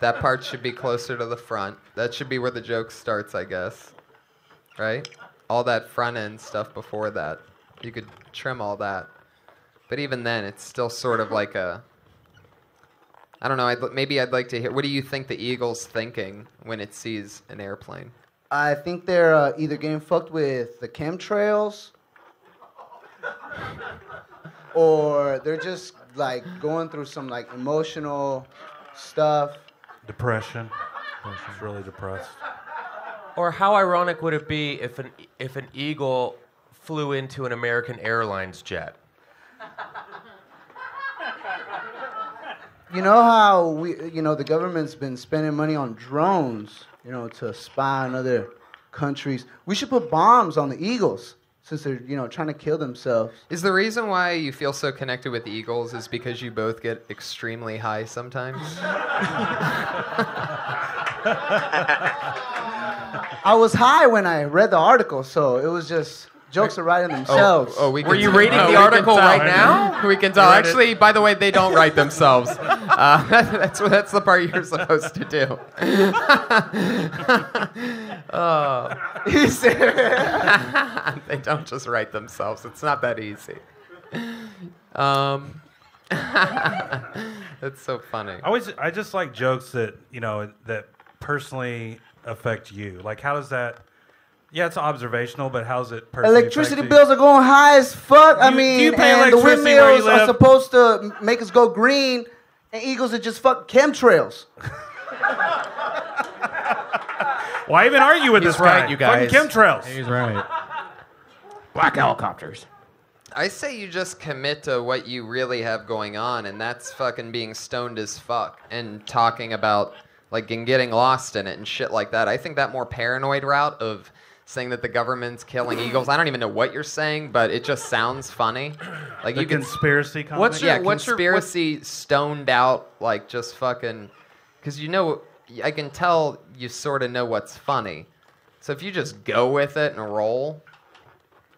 That part should be closer to the front. That should be where the joke starts, I guess. Right? All that front end stuff before that. You could trim all that. But even then, it's still sort of like a. I don't know. I'd, maybe I'd like to hear. What do you think the Eagle's thinking when it sees an airplane? I think they're uh, either getting fucked with the chemtrails, or they're just like going through some like emotional stuff. Depression. She's really depressed. or how ironic would it be if an if an eagle flew into an American Airlines jet? You know how we, you know, the government's been spending money on drones, you know, to spy on other countries. We should put bombs on the eagles since they're, you know, trying to kill themselves. Is the reason why you feel so connected with the Eagles is because you both get extremely high sometimes? [laughs] I was high when I read the article, so it was just Jokes are writing themselves. Oh, we Were you reading Oh, the we article tell. right now? [laughs] We can tell. You it? Actually, by the way, they don't write themselves. Uh, [laughs] that's that's the part you're supposed to do. [laughs] oh. He said- they don't just write themselves. It's not that easy. Um, that's so funny. I always, I just like jokes that you know that personally affect you. Like, how does that? Yeah, it's observational, but how's it personally? Electricity affect you? bills are going high as fuck. I Do you- do mean, you pay and the electricity where you windmills are live? supposed to make us go green, and eagles are just fuck chemtrails. [laughs] Why even argue with He's this right, guy? you Fucking chemtrails. He's right. [laughs] Black helicopters. I say you just commit to what you really have going on, and that's fucking being stoned as fuck and talking about like and getting lost in it and shit like that. I think that more paranoid route of saying that the government's killing eagles. I don't even know what you're saying, but it just sounds funny. [clears throat] Like The you can conspiracy. Comic? What's your- yeah, what's your- conspiracy stoned out like just fucking because you know I can tell you sort of know what's funny. So if you just go with it and roll,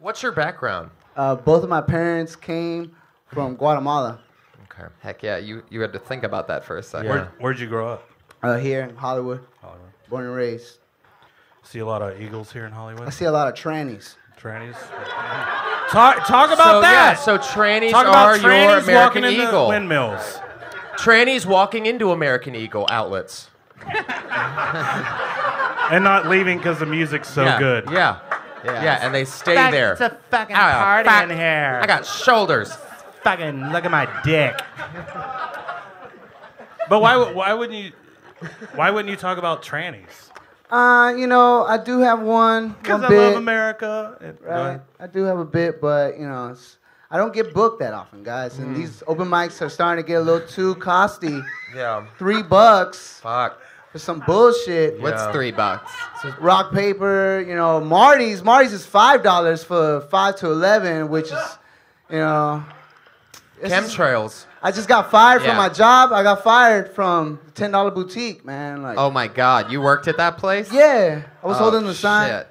What's your background? Uh, both of my parents came from Guatemala. Okay. heck yeah, you you had to think about that for a second. Where, where'd you grow up? Uh, here in Hollywood, Hollywood. born and raised. See a lot of eagles here in Hollywood. I see a lot of trannies. Trannies. Talk, talk about so, that. Yeah, so trannies talk are about your trannies American walking into Eagle. windmills. Trannies walking into American Eagle outlets. [laughs] and not leaving because the music's so yeah. good. Yeah. Yeah, yeah, and they stay there. It's a fucking Ah, party fat- in here. I got shoulders. fucking look at my dick. but why? would- Why wouldn't you? Why wouldn't you talk about trannies? Uh, you know, I do have one. Because I bit, love America. And- Right. I do have a bit, but you know, it's, I don't get booked that often, guys. And these open mics are starting to get a little too costly. [laughs] Yeah. Three bucks Fuck. for some bullshit. What's three bucks? Rock paper, you know, Marty's. Marty's is five dollars for five to eleven, which is, you know. this is- Chemtrails. I just got fired Yeah. from my job. I got fired from the ten dollar boutique, man. Like, Oh my god, you worked at that place? yeah, I was Oh, holding the sign. shit.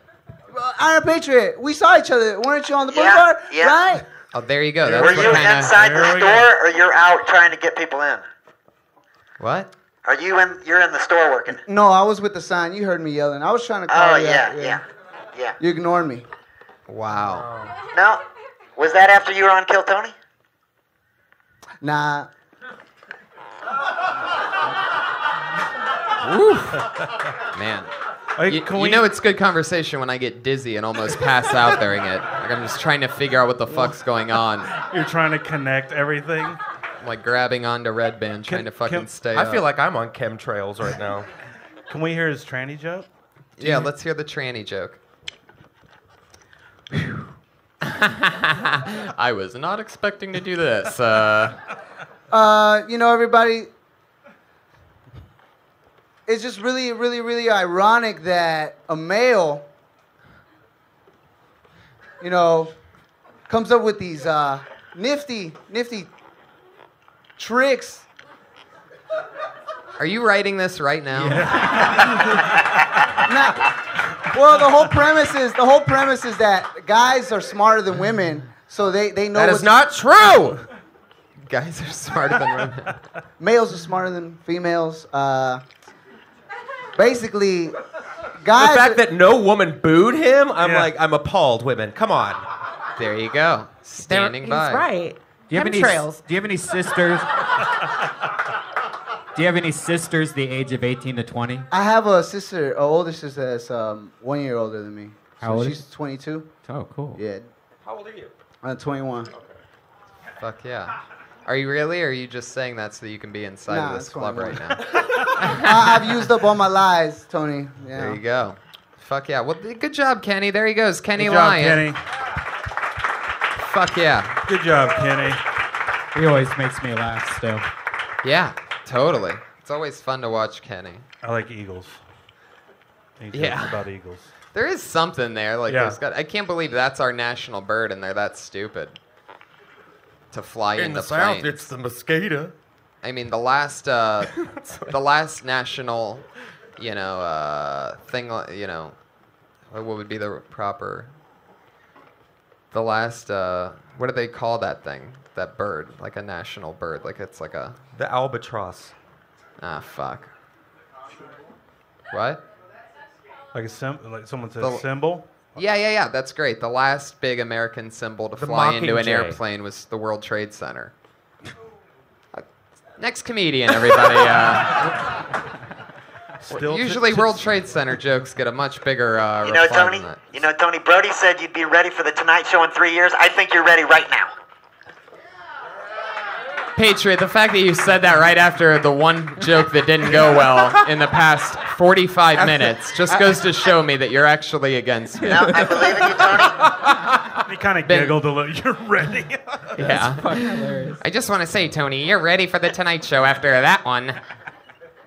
Iron Patriot. We saw each other, weren't you on the Yeah, boulevard? yeah. Right? Oh, there you go. That's Were you kinda, inside the There go. store or you're out trying to get people in? What? Are you in? You're in the store working. No, I was with the sign. You heard me yelling. I was trying to oh, call Oh you. yeah, out, yeah, yeah. You ignored me. Wow. No, was that after you were on Kill Tony? Nah. Man. You, you we- know it's good conversation when I get dizzy and almost pass out during it. Like I'm just trying to figure out what the fuck's going on. You're trying to connect everything. I'm like grabbing onto Redban, trying to fucking can- stay I up. feel like I'm on chemtrails right now. Can we hear his tranny joke? Yeah, let's hear the tranny joke. [laughs] I was not expecting to do this. Uh, Uh, you know, everybody. It's just really, really, really ironic that a male, you know, comes up with these uh, nifty, nifty tricks. are you writing this right now? Nah. [laughs] Well, the whole premise is the whole premise is that guys are smarter than women, so they they know That is what's- not true. Guys are smarter than women. males are smarter than females. Uh, basically, guys. The fact that no woman booed him, I'm Yeah. like, I'm appalled. Women, come on. There you go. Standing He's by. right. Do you have any? Do you have any sisters? Do you have any sisters the age of 18 to 20? I have a sister, an older sister that's um, one year older than me. How So old she's is 22. Oh, cool. Yeah, How old are you? I'm 21. Fuck yeah. Are you really, or are you just saying that so that you can be inside Nah, of this club right now? [laughs] I, I've used up all my lies, Tony. Yeah. There you go. Fuck yeah. Well, good job, Kenny. There he goes, Kenny Good job, Kenny. Fuck yeah. Good job, Kenny. He always makes me laugh still. Yeah, totally. It's always fun to watch Kenny. I like eagles. Any jokes Yeah. About eagles. [laughs] There is something there. Like, Yeah. got. I can't believe that's our national bird, and they're that stupid to fly In into the south, planes. it's the mosquito. I mean, the last, uh, [laughs] the last national, you know, uh, thing. You know, what would be the proper the last uh, what do they call that thing? That bird, like a national bird, like it's like a The albatross. ah fuck. What? Like a sim- like someone says The- symbol. Yeah, yeah, yeah. That's great. The last big American symbol to The fly into an Mockingjay. airplane was the World Trade Center. Uh, Next comedian, everybody. Uh, [laughs] Still t- usually, t- World Trade Center jokes get a much bigger. Uh, You know, reply Tony. that. You know, Tony. Brody said you'd be ready for the Tonight Show in three years. I think you're ready right now. Patriot, the fact that you said that right after the one joke that didn't go well in the past 45 minutes just goes to show me that you're actually against me. Now, I believe in you, Tony. He kind of Ben- giggled a little. [laughs] You're ready. Yeah. I just want to say, Tony, you're ready for the Tonight Show after that one.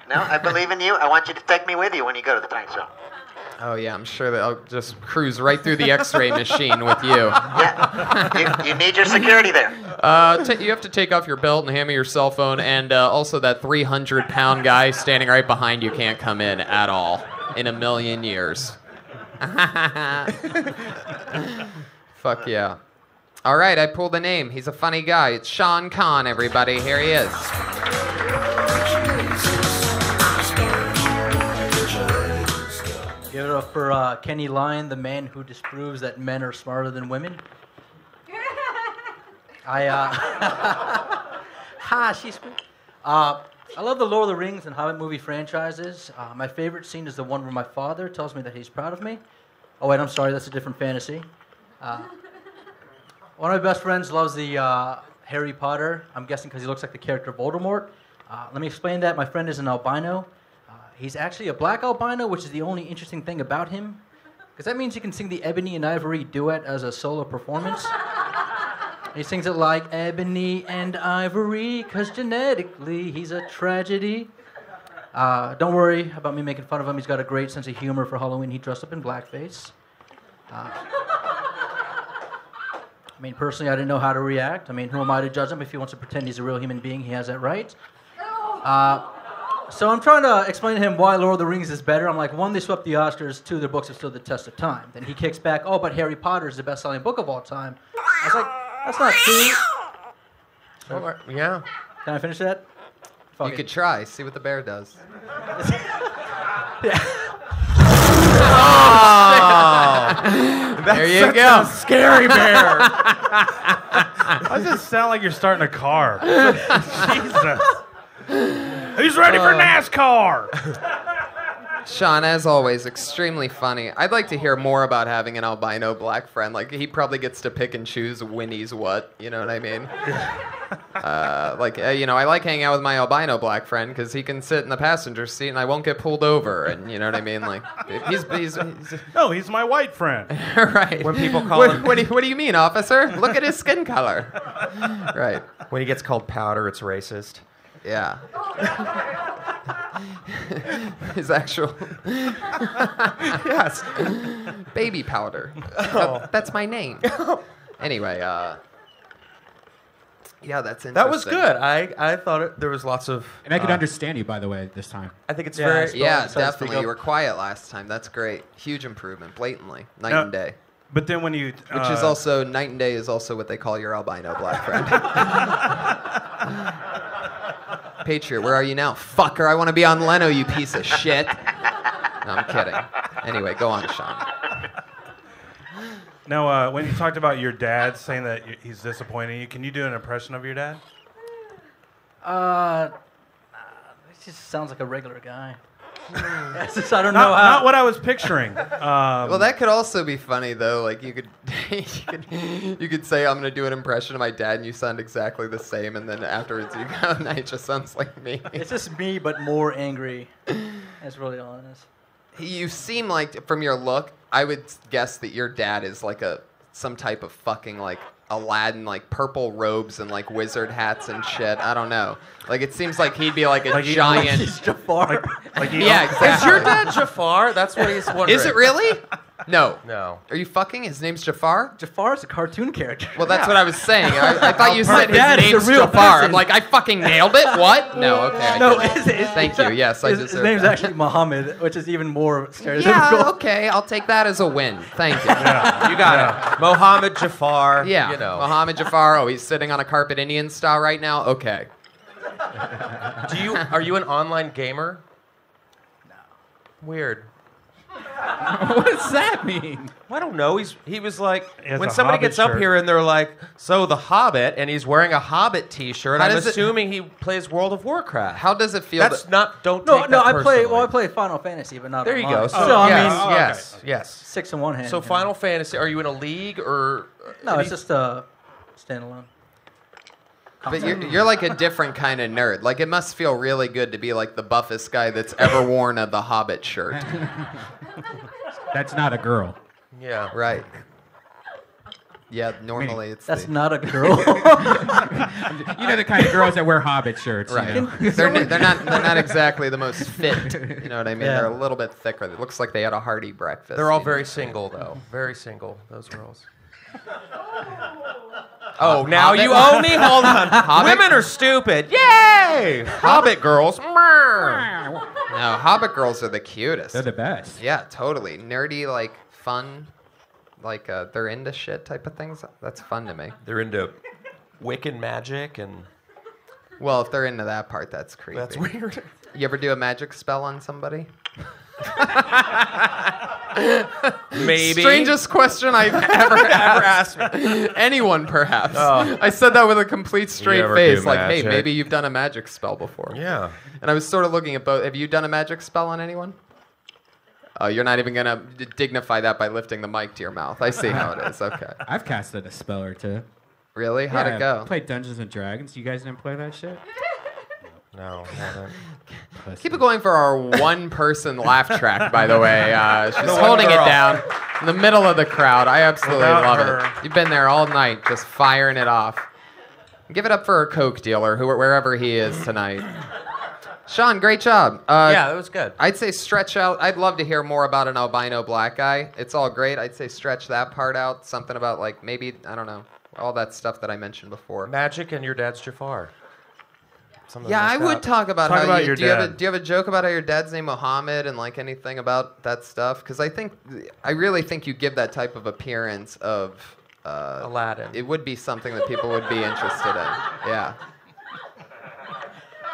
No, I believe in you. I want you to take me with you when you go to the Tonight Show. Oh, yeah, I'm sure that I'll just cruise right through the x ray machine with you. [laughs] Yeah. you, you need your security there. Uh, ta you have to take off your belt and hand me your cell phone, and uh, also that 300 pound guy standing right behind you can't come in at all in a million years. [laughs] Fuck yeah. All right, I pulled the name. He's a funny guy. It's Sean Kahn, everybody. Here he is. It up for uh, Kenny Lyon, the man who disproves that men are smarter than women. I uh, [laughs] ha, she's. Uh, I love the Lord of the Rings and Hobbit movie franchises. Uh, my favorite scene is the one where my father tells me that he's proud of me. Oh wait, I'm sorry, that's a different fantasy. Uh, one of my best friends loves the uh, Harry Potter. I'm guessing because he looks like the character Voldemort. Uh, let me explain that. My friend is an albino. He's actually a black albino, which is the only interesting thing about him. Because that means he can sing the Ebony and Ivory duet as a solo performance. he sings it like Ebony and Ivory, because genetically he's a tragedy. Uh, don't worry about me making fun of him. He's got a great sense of humor for Halloween. He dressed up in blackface. Uh, I mean, personally, I didn't know how to react. I mean, who am I to judge him? If he wants to pretend he's a real human being, he has that right. Uh, so I'm trying to explain to him why Lord of the Rings is better. I'm like, one, they swept the Oscars. Two, their books have stood the test of time. Then he kicks back, oh, but Harry Potter is the best-selling book of all time. I was like, that's not true. Well, yeah. Can I finish that? Fuck You it. could try, see what the bear does. yeah. [laughs] Oh, there you go. Scary bear. [laughs] Why does it sound like you're starting a car? [laughs] Jesus. [laughs] Who's ready for NASCAR? [laughs] Sean, as always, extremely funny. I'd like to hear more about having an albino black friend. Like he probably gets to pick and choose when he's what. You know what I mean? [laughs] uh, like uh, you know, I like hanging out with my albino black friend because he can sit in the passenger seat and I won't get pulled over. And you know what I mean? Like he's he's, he's No, he's my white friend. right. When people call what, him- what, do you, what do you mean, officer? Look at his skin color. right. When he gets called powder, it's racist. Yeah. [laughs] His actual. [laughs] yes. Baby powder. [laughs] That- that's my name. Anyway, uh. Yeah, that's interesting. That was good. I, I thought it, there was lots of. And I could uh, understand you, by the way, this time. I think it's Yeah, very. I Yeah, So to speak definitely. up. You were quiet last time. That's great. Huge improvement, blatantly. Night No, and day. But then when you, Which is uh, also, night and day is also what they call your albino black friend. Patriot, where are you now? Fucker, I want to be on Leno, you piece of shit. No, I'm kidding. Anyway, go on, Sean. Now, uh, when you talked about your dad saying that he's disappointing you, can you do an impression of your dad? Uh, it just sounds like a regular guy. [laughs] Just, I don't Not, know how. not what I was picturing. [laughs] Um, Well, that could also be funny though. Like you could, [laughs] you could, you could say I'm gonna do an impression of my dad, and you sound exactly the same, and then afterwards you go, "No, it just sounds like me." It's just me, but more angry. That's really all it is. You seem like, from your look, I would guess that your dad is like a some type of fucking like Aladdin, like purple robes and like wizard hats and shit. I don't know. Like it seems like he'd be like a Like he- giant. He's Jafar. like, like he, yeah, exactly. Is your dad Jafar? That's what he's wondering. Is it really? No. No. Are you fucking? His name's Jafar? Jafar is a cartoon character. Well, that's what I was saying. I, I thought you said his dad is a name's real Jafar. I'm person. like, I fucking nailed it. What? No. Okay. I no, didn't. it's, it's, Thank you. Yes, I his, his deserve name's that. actually Muhammad, which is even more stereotypical. Yeah. Okay. I'll take that as a win. Thank you. You got it. Mohammed Jafar. Yeah. You know. Mohammed Jafar. Oh, he's sitting on a carpet Indian style right now. Okay. Do you are you an online gamer? No. Weird. [laughs] what does that mean? I don't know. He's he was like He has when a somebody Hobbit gets up shirt. here and they're like, "So the Hobbit," and he's wearing a Hobbit T-shirt. How I'm does it- assuming he plays World of Warcraft. How does it feel? That's that- not. Don't No, take no, that I play. Well, I personally. play Final Fantasy, but not. There you online. go. So, So, I yes, mean, Oh, okay. yes, oh, yes. six in one hand. So you know. Final Fantasy. Are you in a league or? Uh, no, it's just a standalone. But you're, you're like a different kind of nerd. Like it must feel really good to be like the buffest guy that's ever worn a The Hobbit shirt. [laughs] That's not a girl. Yeah. Right. Yeah, normally it's That's the, not a [laughs] girl. [laughs] You know the kind of girls that wear Hobbit shirts. you right. know? they're, n- they're not they're not exactly the most fit. You know what I mean? Yeah. They're a little bit thicker. It looks like they had a hearty breakfast. They're all you know? very single though. Very single. Those girls. [laughs] Oh, now Hobbit- you owe me. Hold on. [laughs] Hobbit- Women are stupid. Yay! Hobbit girls. [laughs] No, Hobbit girls are the cutest. They're the best. yeah, totally nerdy, like fun, like uh, they're into shit type of things. That's fun to me. They're into Wiccan magic and Well, if they're into that part, that's creepy. that's weird. You ever do a magic spell on somebody? [laughs] Maybe. Strangest question I've ever [laughs] ever asked. Anyone, perhaps. Oh. I said that with a complete straight face, do like, "Hey, maybe you've done a magic spell before." Yeah. And I was sort of looking at both. Have you done a magic spell on anyone? Oh, you're not even gonna d- dignify that by lifting the mic to your mouth. I see how it is. Okay. [laughs] I've casted a spell or two. Really? How'd Yeah, it go? Played Dungeons and Dragons. You guys didn't play that shit? No. haven't. [laughs] Keep it going for our one-person laugh track. By the way, uh, [laughs] she's one holding it down in the middle of the crowd. I absolutely Without love her. it. You've been there all night, just firing it off. Give it up for a coke dealer, who wherever he is tonight. Sean, great job. Uh, yeah, that was good. I'd say stretch out. I'd love to hear more about an albino black guy. It's all great. I'd say stretch that part out. Something about like maybe I don't know all that stuff that I mentioned before. Magic and your dad's Jafar. Something Yeah, like I would that. talk about Talk how about you, your do you have a dad. do you have a joke about how your dad's name Mohammed and like anything about that stuff? Because I think I really think you give that type of appearance of uh, Aladdin. It would be something that people would be interested in. Yeah.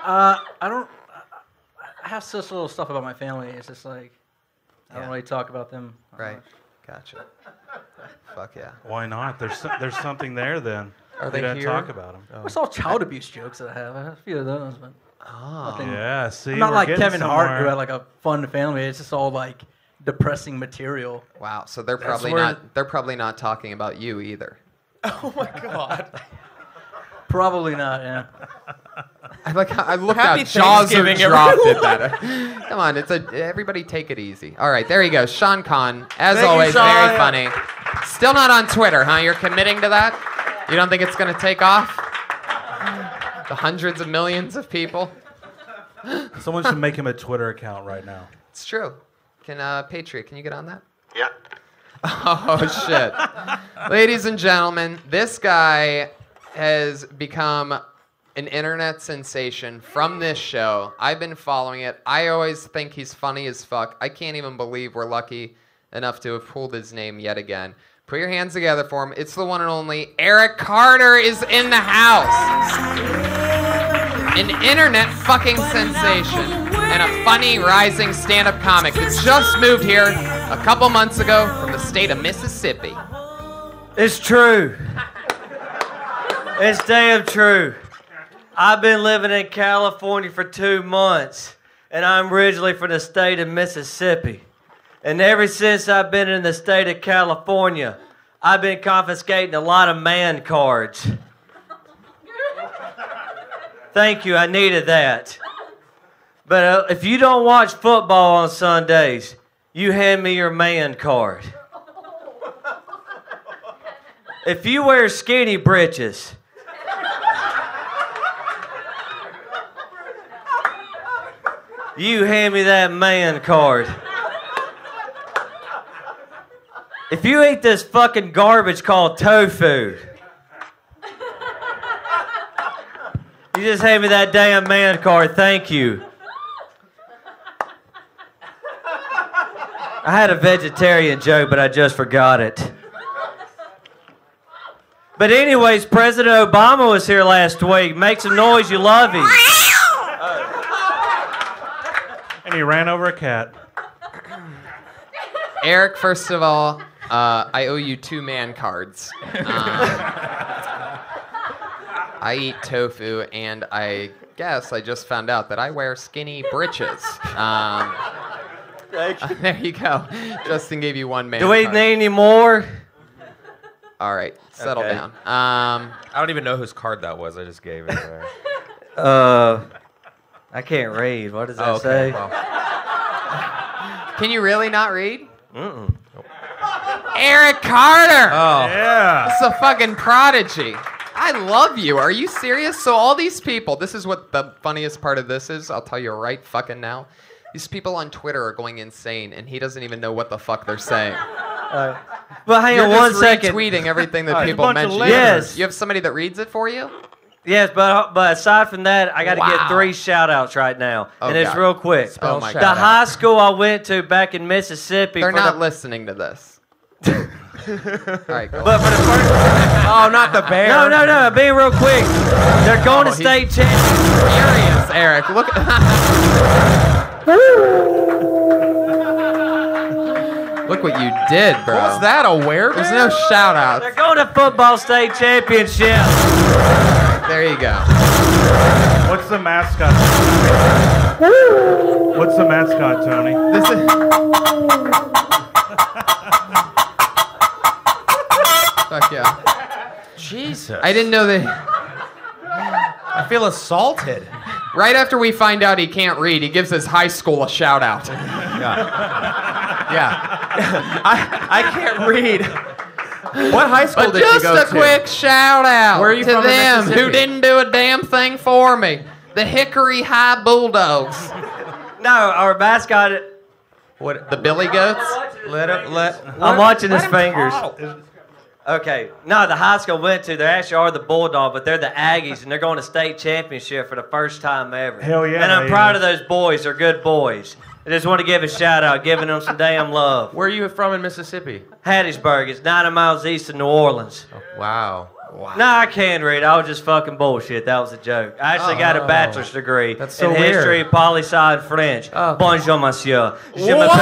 Uh, I don't. I have such little stuff about my family. It's just like I don't really talk about them. Right. Gotcha. Fuck yeah. Why not? There's so- there's something there then. Are We they gotta here? talk about them. It's oh. all child abuse jokes that I have. I have a few of those, but Oh. nothing. Yeah. See, I'm not like getting Kevin Hart, who had like a fun family. It's just all like depressing material. Wow. So they're probably where- not they're probably not talking about you either. [laughs] Oh my god. Probably not. Yeah. [laughs] I like how I looked Happy out. Jaws are Thanksgiving, dropped at that. [laughs] Come on, it's a everybody take it easy. All right, there you go. Sean Kahn, as Thank you, always, Sean. very funny. Still not on Twitter, huh? You're committing to that? You don't think it's gonna take off? The hundreds of millions of people. Someone should make him a Twitter account right now. It's true. Can uh, Patriot? Can you get on that? Yeah. [laughs] Oh shit. Ladies and gentlemen, this guy has become an internet sensation from this show. I've been following it. I always think he's funny as fuck. I can't even believe we're lucky enough to have pulled his name yet again. Put your hands together for him. It's the one and only Eric Carter is in the house. An internet fucking sensation and a funny rising stand-up comic that just moved here a couple months ago from the state of Mississippi. It's true. It's damn true. I've been living in California for two months, and I'm originally from the state of Mississippi. And ever since I've been in the state of California, I've been confiscating a lot of man cards. Thank you, I needed that. But uh, if you don't watch football on Sundays, you hand me your man card. If you wear skinny britches, you hand me that man card. If you eat this fucking garbage called tofu, you just hand me that damn man card. Thank you. I had a vegetarian joke, but I just forgot it. But anyways, President Obama was here last week. Make some noise, you love him. And he ran over a cat. Eric, first of all, uh, I owe you two man cards. Um, I eat tofu, and I guess I just found out that I wear skinny breeches. Um, [laughs] there you go. Justin gave you one man. Do we card. need any more? All right, settle Okay. down. Um, I don't even know whose card that was. I just gave it. away. Uh, I can't read. What does that Oh, okay. say? Well, can you really not read? Mm-mm. Eric Carter. oh, Yeah. This is a fucking prodigy. I love you. Are you serious? So all these people, this is what the funniest part of this is. I'll tell you right fucking now. These people on Twitter are going insane, and he doesn't even know what the fuck they're saying. Uh, but [laughs] hang You're on one just second. retweeting everything that people mention. Yes. You have somebody that reads it for you? Yes, but but aside from that, I got to Wow. get three shout outs right now, Oh, and it's God. real quick. Oh, my god. the God. high school I went to back in Mississippi. They're not the, listening to this. All right, go But for the first, [laughs] oh, not the bear. no, no, no, being real quick, they're going Oh, to he's- state champions. Furious, Eric. Look. [laughs] Look what you did, bro. What was that? A where? There's no shout out. They're going to football state championship. There you go. What's the mascot? What's the mascot, Tony? This is. Fuck yeah. Jesus. I didn't know that. I feel assaulted. Right after we find out he can't read, he gives his high school a shout out. Yeah. Yeah. [laughs] I, I can't read. What high school But did just you go a quick shout out Where are you to from them who didn't do a damn thing for me. The Hickory High Bulldogs. No, our mascot. What? The Billy Goats. Let him. Let. I'm watching his let him fingers. Talk. Okay, no, the high school I went to, they actually are the Bulldog, but they're the Aggies, and they're going to state championship for the first time ever. Hell yeah, And I'm proud of those boys. They're good boys. I just want to give a shout out, giving them some damn love. Where are you from in Mississippi? Hattiesburg, it's 90 miles east of New Orleans. Wow. Wow. No, I can't read. I was just fucking bullshit. That was a joke. I actually got a Oh. bachelor's degree That's so in weird. history, poli sci, and French. Oh. Bonjour, monsieur. Je What? m'appelle-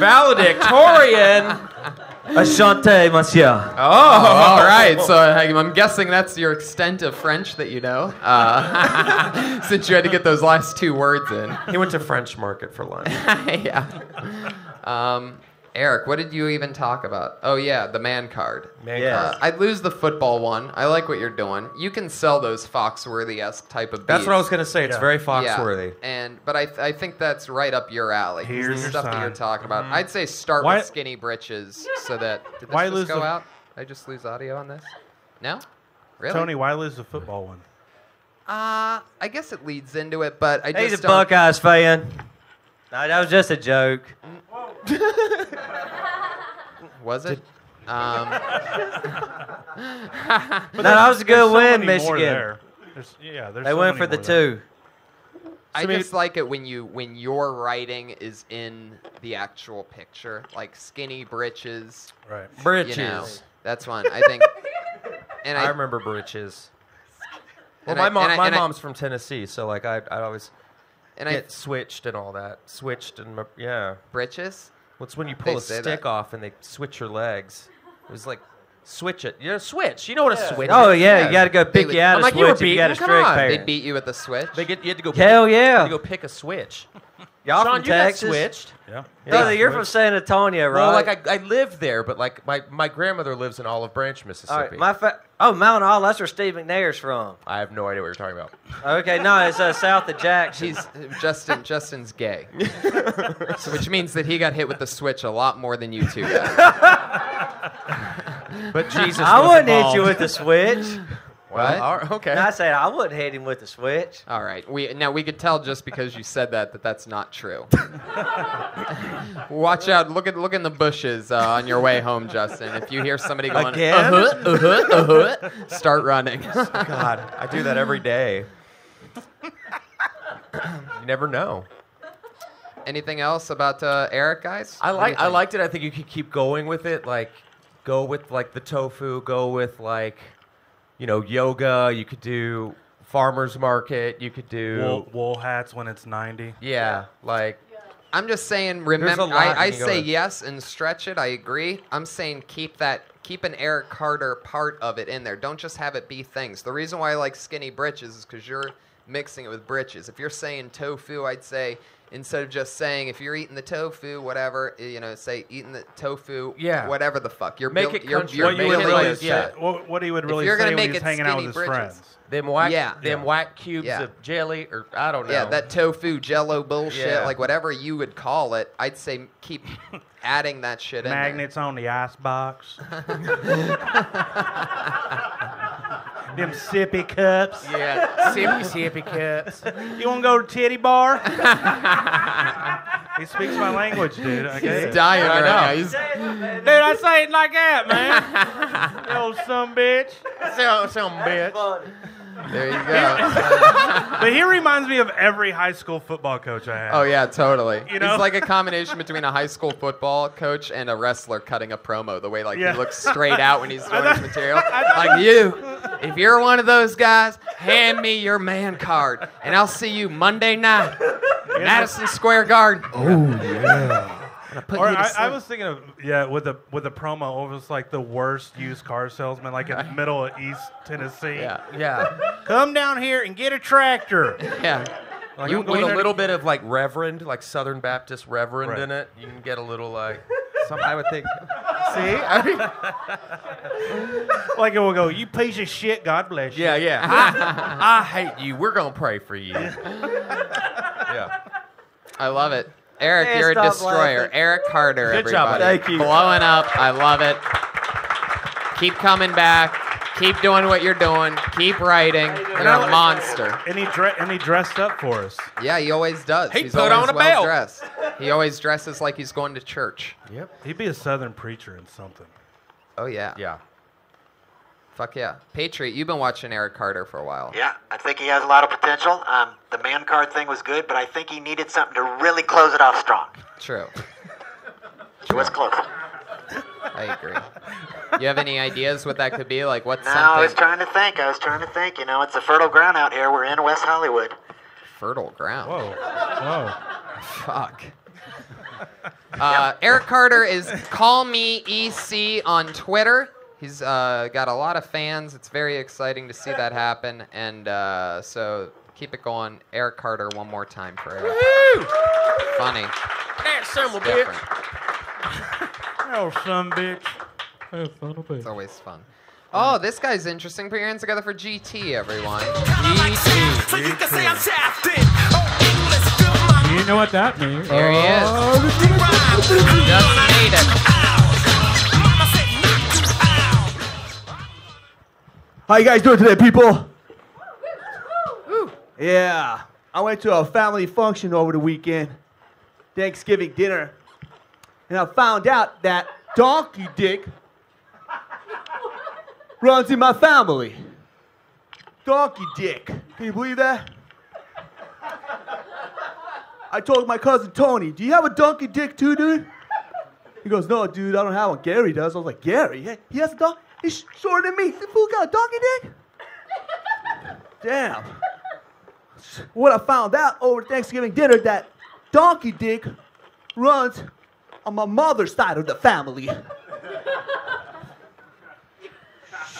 Valedictorian. [laughs] Enchanté, monsieur. Oh, all right. So I'm I'm guessing that's your extent of French that you know, uh, [laughs] since you had to get those last two words in. he went to French Market for lunch. [laughs] yeah. Um, Eric, what did you even talk about? Oh yeah, the man card. Man Yeah. Uh, I'd lose the football one. I like what you're doing. You can sell those Foxworthy-esque type of. That's what I was gonna say. It's Yeah. very Yeah, Foxworthy. and but I, th- I think that's right up your alley. Here's the your stuff that you're talking about. I'd say start Why- with skinny britches so that did this Why just lose go the- out? I just lose audio on this? No, really? Tony, why lose the football one? Uh, I guess it leads into it, but I He's just a don't. Buckeyes fan. [laughs] No, that was just a joke. [laughs] Was it? Um, [laughs] [laughs] No, that was a good There's so win, Michigan. there. There's, yeah, there's They so went for the there. two. I I mean- just like it when you when your writing is in the actual picture, like skinny britches. Right. Britches. You know, that's one. I think. And I I, remember britches. Well, my I- mom, and I- my and I- mom's from Tennessee, so like I, I always and I get switched and all that. Switched and my- yeah. britches. What's when you pull They a say stick that. off and they switch your legs? It was like switch it. You know, switch. You know what a switch? Oh is? yeah, Yeah, you got to go pick they- you out I'm a like, you were switch if you got a beaten? Come strict on. They parent. beat you with the switch. They get you had to go. Hell pick, You had to go pick a switch. Y'all Sean, from you got switched. Yeah. Brother, you're from San Antonio, right? Well, like I, I lived there, but like my, my grandmother lives in Olive Branch, Mississippi. All right, my fa- oh Mount Olive, that's where Steve McNair's from. I have no idea what you're talking about. Okay, no, it's uh, south of Jackson. He's Justin. Justin's gay, [laughs] so, which means that he got hit with the switch a lot more than you two got. [laughs] But Jesus, I wouldn't hit you with the switch. [laughs] Well, all right, okay. I said I wouldn't hit him with the switch. All right. We now we could tell just because you said that that that's not true. Watch out! Look at look in the bushes uh, on your way home, Justin. If you hear somebody going Again? uh-huh, uh-huh, uh-huh, start running. [laughs] God, I do that every day. you never know. Anything else about uh, Eric, guys? I like. I liked it. I think you could keep going with it. Like, go with like the tofu. Go with like, you know, yoga. You could do farmers market. You could do. Wool, wool hats when it's 90. Yeah, like I'm just saying. Remember, I, I you can go say with. yes and stretch it. I agree. I'm saying keep that, keep an Eric Carter part of it in there. Don't just have it be things. The reason why I like skinny britches is because you're mixing it with britches. If you're saying tofu, I'd say instead of just saying if you're eating the tofu, whatever, eh, you know, say eating the tofu, Yeah. whatever the fuck. You're Make build- it you're, country. you're What you would Make it building really like- it. yeah. what, what he would If really you're gonna say make when he's it hanging out skinny with his britches. friends. them whack. Yeah. Them Yeah. whack cubes Yeah. of jelly, or I don't know. Yeah, that tofu jello bullshit, Yeah. like whatever you would call it, I'd say keep [laughs] adding that shit in. Magnets on the ice box. [laughs] [laughs] Them sippy cups. Yeah, sippy sippy cups. You want to go to titty bar? he speaks my language, dude. Okay. He's dying right now. He's, Dude, I say it like that, man. you old son bitch. Some, some bitch. There you go. [laughs] But he reminds me of every high school football coach I had. Oh yeah, totally. You know? He's like a combination between a high school football coach and a wrestler cutting a promo. The way like Yeah. he looks straight out when he's [laughs] doing his material. [laughs] Like you, if you're one of those guys, hand me your man card, and I'll see you Monday night, Madison Square Garden. Oh yeah. Or to I, I was thinking of yeah with the with the promo. It was like the worst used car salesman, like in the middle of East Tennessee. Yeah, Yeah. [laughs] Come down here and get a tractor. [laughs] yeah. Like, You with a little bit of like reverend, like Southern Baptist reverend Right. in it, you can get a little like. Some I would think. [laughs] See, I mean, like it will go. You piece of shit. God bless you. Yeah, yeah. I, I hate you. We're gonna pray for you. yeah. I love it. Eric, Hey, you're a destroyer. laughing. Eric Carter, Good job, everybody. Thank you. Blowing up. I love it. Keep coming back. Keep doing what you're doing. Keep writing. You're a monster. And he dre- and he dressed up for us. Yeah, he always does. He he's put always on a well belt. dressed. He always dresses like he's going to church. Yep. He'd be a Southern preacher in something. Oh yeah. Yeah. Fuck yeah. Patriot, you've been watching Eric Carter for a while. Yeah, I think he has a lot of potential. Um, the man card thing was good, but I think he needed something to really close it off strong. True. [laughs] It was close. I agree. You have any ideas what that could be? Like what's No, I was trying to think. I was trying to think. You know, it's a fertile ground out here. We're in West Hollywood. fertile ground? Whoa, whoa. Fuck. Uh, Eric Carter is Call Me EC on Twitter. He's uh, got a lot of fans. It's very exciting to see that happen. And uh, so keep it going. Eric Carter, one more time for Eric. Funny. That son of a It's bitch. different. Oh, son bitch. It's always fun. Oh, this guy's interesting. Put your hands together for GT, everyone. GT. You know what that means? Here he is. Just made it. How you guys doing today, people? Yeah, I went to a family function over the weekend, Thanksgiving dinner, and I found out that Donkey Dick runs in my family. Donkey Dick. Can you believe that? I told my cousin Tony, "Do you have a donkey dick too, dude?" He goes, "No, dude, I don't have one. Gary does." I was like, "Gary? He has a dog? He's shorter than me. The fool got a donkey dick?" Damn. What I found out over Thanksgiving dinner that donkey dick runs on my mother's side of the family.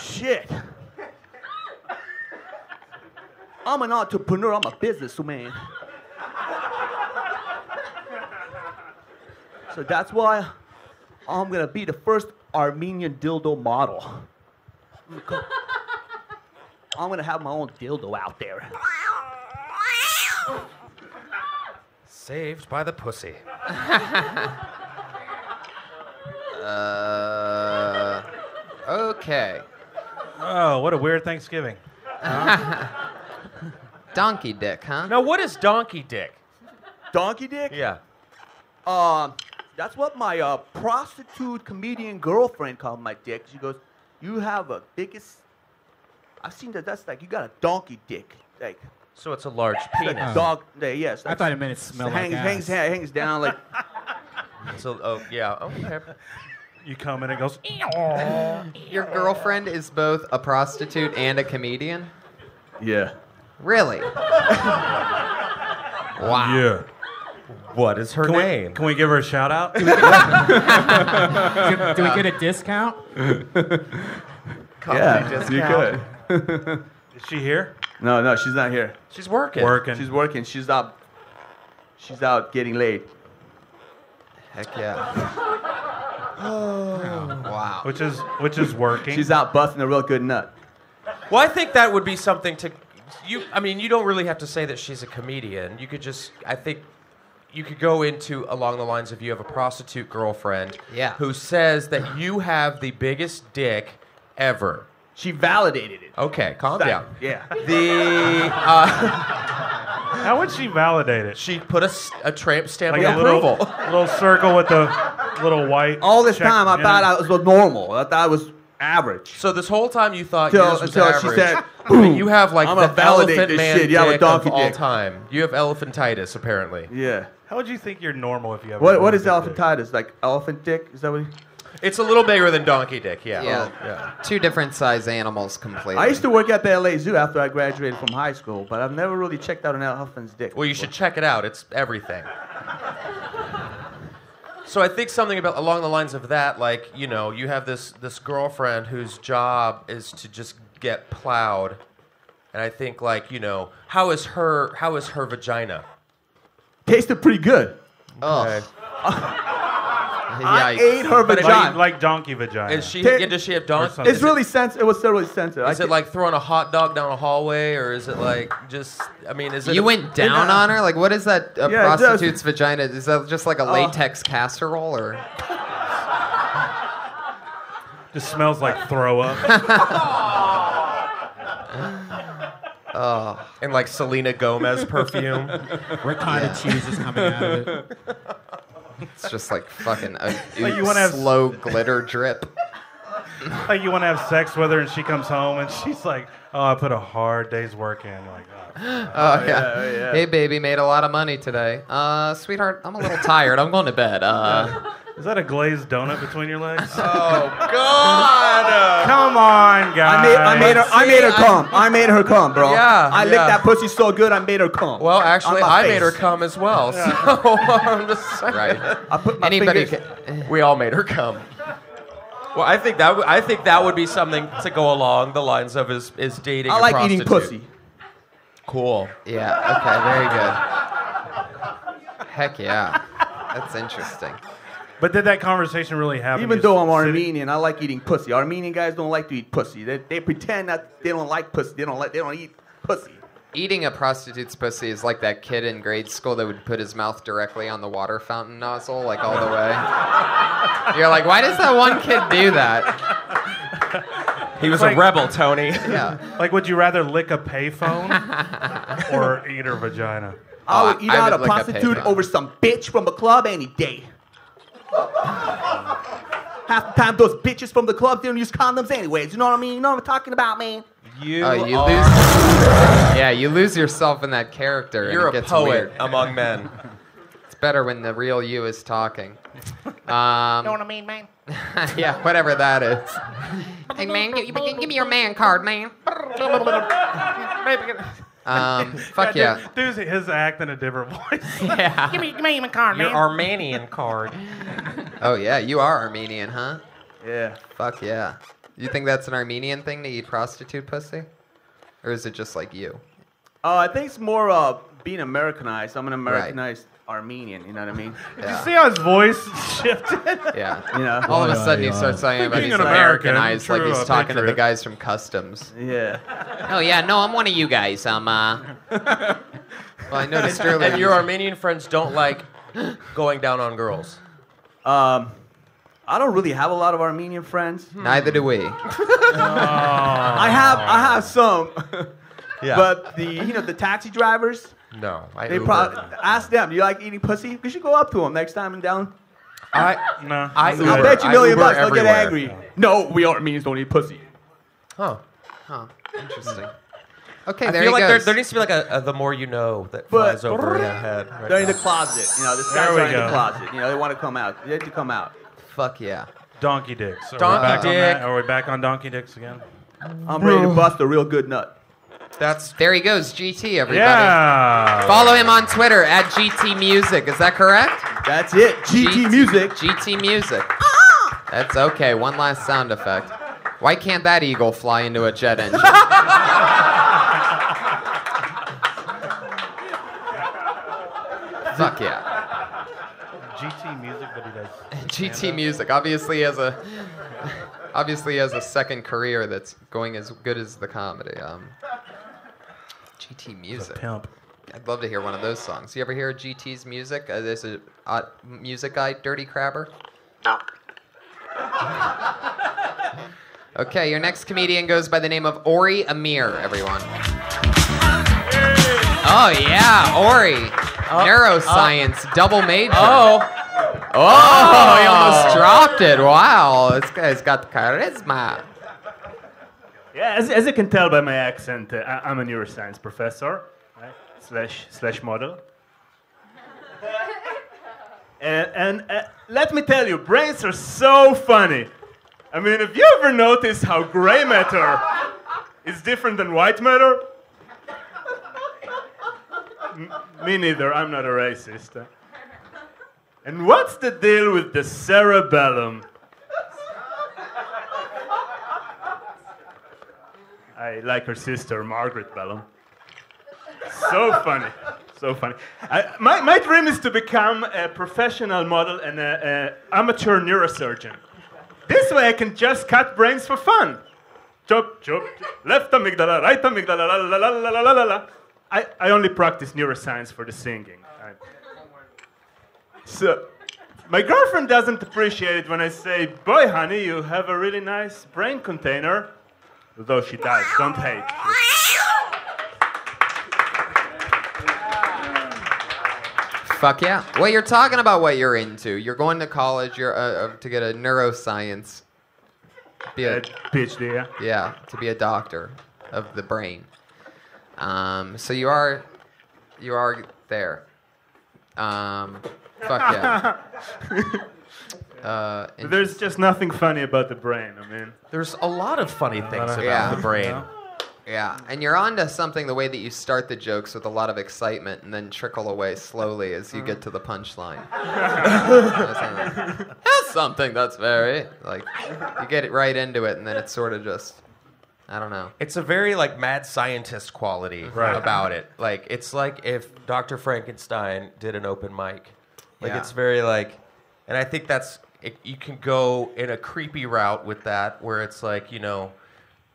Shit. I'm an entrepreneur. I'm a businessman. So that's why I'm gonna be the first Armenian dildo model. I'm gonna have my own dildo out there. Saved by the pussy. Uh, okay. Oh, what a weird Thanksgiving. [laughs] Donkey dick, huh? Now, what is donkey dick? Donkey dick? Yeah. Um, that's what my uh, prostitute comedian girlfriend called my dick. She goes, "You have a biggest." I've seen that. That's like you got a donkey dick. Like So it's a large like penis. dog. yeah, yes. I thought it meant it smelled hangs, like hangs, ass. hangs down like. [laughs] So, oh yeah. Okay. You come in, and it goes. [laughs] Your girlfriend is both a prostitute and a comedian? Yeah. Really? [laughs] wow. Yeah. What is her Can name? we, can we give her a shout out? Do, do we get a discount? yeah, you could. Is she here? No, no, she's not here. She's working. Working. She's working. She's out. She's out getting laid. Heck yeah. Oh, wow. Which is which is working. She's out busting a real good nut. Well, I think that would be something to you. I mean, you don't really have to say that she's a comedian. You could just, I think, you could go into along the lines of you have a prostitute girlfriend, Yeah. who says that [sighs] you have the biggest dick ever. She validated it. Okay, calm That- down. Yeah. The [laughs] uh, How would she validate it? she put a, a tramp stamp Like of a little, approval. little circle with the little white. All this check time, I in thought it. I was normal. I thought I was average. So this whole time you thought Till- yours was until average. she said, but you have like I'm the gonna validate elephant this man shit. You have a dick donkey of all dick. time. You have elephantitis apparently. Yeah. How would you think you're normal if you have? a What What is donkey dick? elephantitis? Like elephant dick? Is that what? It's a little bigger than donkey dick. Yeah. Yeah. Oh, yeah. Two different size animals completely. I used to work at the LA Zoo after I graduated from high school, but I've never really checked out an elephant's dick. Well, you should check it out. It's everything. So I think something about along the lines of that, like you know, you have this this girlfriend whose job is to just get plowed, and I think like you know, how is her how is her vagina? Tasted pretty good. Ugh. [laughs] I ate her Like, vagina. like donkey vagina. Is she? Ta- yeah, does she have donkey? something. it's really sensitive. It was really sensitive. I Is it ca- like throwing a hot dog down a hallway, or is it like just? I mean, is it? You went down uh, on her? Like, what is that? A Yeah, it does. prostitute's vagina? Is that just like a Oh. latex casserole, or? [laughs] Just smells like throw up. Oh, [laughs] and like Selena Gomez perfume. [laughs] Ricotta cheese is coming out of it. It's just like fucking a [laughs] Like you wanna have- slow glitter drip. [laughs] like you want to have sex with her and she comes home and she's like, "Oh, I put a hard day's work in." Like, oh. Oh yeah. Hey baby, made a lot of money today. Uh, sweetheart, I'm a little tired. I'm going to bed. Uh, is that a glazed donut between your legs? [laughs] oh God! Come on, guys. I made, I made her. I made her See, I- come. I made her come, bro. Yeah, I licked yeah. that pussy so good. I made her come. Well, actually, On my I made her come as well. So [laughs] I'm just saying. right. I put my Anybody fingers- can. We all made her come. Well, I think that w- I think that would be something to go along the lines of is is dating. I like eating pussy. Cool. Yeah. Okay. Very good. Heck yeah. That's interesting. But did that conversation really happen? Even though I'm sitting- Armenian, I like eating pussy. Armenian guys don't like to eat pussy. They, they pretend that they don't like pussy. They don't like. They don't eat pussy. Eating a prostitute's pussy is like that kid in grade school that would put his mouth directly on the water fountain nozzle, like all the way. [laughs] You're like, why does that one kid do that? He was Like- a rebel, Tony. Yeah. [laughs] Like, would you rather lick a payphone or eat her vagina? I Oh, would eat I out would a lick a prostitute over some bitch from a club any day. Half the time, those bitches from the club didn't use condoms anyways. You know what I mean? You know what I'm talking about, man? You, Oh, you are, lose. [laughs] Yeah, you lose yourself in that character. You're it a gets poet Weird. among men. [laughs] It's better when the real you is talking. Um, [laughs] know what I mean, man? yeah, whatever that is. Hey man, give, give me your man card, man. Um, [laughs] fuck yeah. Dude, dude's his act in a different [laughs] voice. [laughs] Yeah. Give me, give me your card, Your man. Armenian card. Oh yeah, you are Armenian, huh? Yeah. Fuck yeah. You think that's an Armenian thing to eat prostitute pussy? Or is it just like you? Uh, I think it's more uh, being Americanized. I'm an Americanized Armenian. You know what I mean? Did you see how his voice shifted? Yeah. [laughs] You know? All of a sudden he starts talking about Being he's an American, Americanized, like he's a talking to the guys from customs. Yeah. Oh yeah, no, I'm one of you guys. I'm uh. [laughs] well, I noticed earlier. And your Armenian friends don't like [gasps] going down on girls. Um, I don't really have a lot of Armenian friends. Neither do we. [laughs] I have I have some. Yeah. But the you know the taxi drivers, No, I they probably ask them. Do you like eating pussy? We should go up to them next time and down. I No. I I Uber. bet you I million bucks they'll get everywhere. angry. No, we Armenians don't eat pussy. Huh. Huh. Interesting. Okay, I there feel he like there, goes. there needs to be like a, a the more you know that But- flies over your head. Right [laughs] They're in the closet. You know, the There guys in the closet. You know, they want to come out. They have to come out. Fuck yeah. Donkey dicks. Are Donkey we back on that? Are we back on donkey dicks again? I'm ready to bust a real good nut. That's There he goes, GT, everybody. Yeah. Follow him on Twitter at GT Music. Is that correct? That's it. GT music. GT Music. That's okay. One last sound effect. Why can't that eagle fly into a jet engine? [laughs] Fuck yeah. GT music, but he does. [laughs] GT Music obviously he has a [laughs] obviously has a second career that's going as good as the comedy. Um, GT He's a Music. pimp. I'd love to hear one of those songs. You ever hear GT's music? Uh, there's a uh, music guy, Dirty Crabber. No. Okay, your next comedian goes by the name of Ori Amir, everyone. Oh yeah, Ori. Neuroscience, double major. oh Oh, he almost dropped it. Wow, this guy's got charisma. Yeah, as, as you can tell by my accent, uh, I'm a neuroscience professor, right? slash slash model. and [laughs] and uh, let me tell you, brains are so funny. I mean, have you ever noticed how gray matter is different than white matter? M- me neither. I'm not a racist. uh. And what's the deal with the cerebellum? I like her sister, Margaret Bellum. So funny. So funny. I, my, my dream is to become a professional model and an amateur neurosurgeon. This way I can just cut brains for fun. Chop, chop, left amygdala, right amygdala, la la la la la la la la. I, I only practice neuroscience for the singing. I- so, my girlfriend doesn't appreciate it when I say, Boy, honey, you have a really nice brain container. Though she does, don't hate. Fuck yeah. Well, you're talking about what you're into. You're going to college. You're uh, uh, to get a neuroscience. Be a, Uh, PhD, yeah. yeah, to be a doctor of the brain. Um, so you are, you are there. Um, fuck yeah. [laughs] Uh, There's just nothing funny about the brain. I mean, there's a lot of funny things about Yeah. the brain. Yeah, and you're onto something the way that you start the jokes with a lot of excitement and then trickle away slowly as you get to the punchline. [laughs] that's something that's very like you get it right into it and then it's sort of just I don't know. It's a very like mad scientist quality Right. about it. Like it's like if Dr. Frankenstein did an open mic. Like Yeah. it's very like, and I think that's it, you can go in a creepy route with that where it's like you know,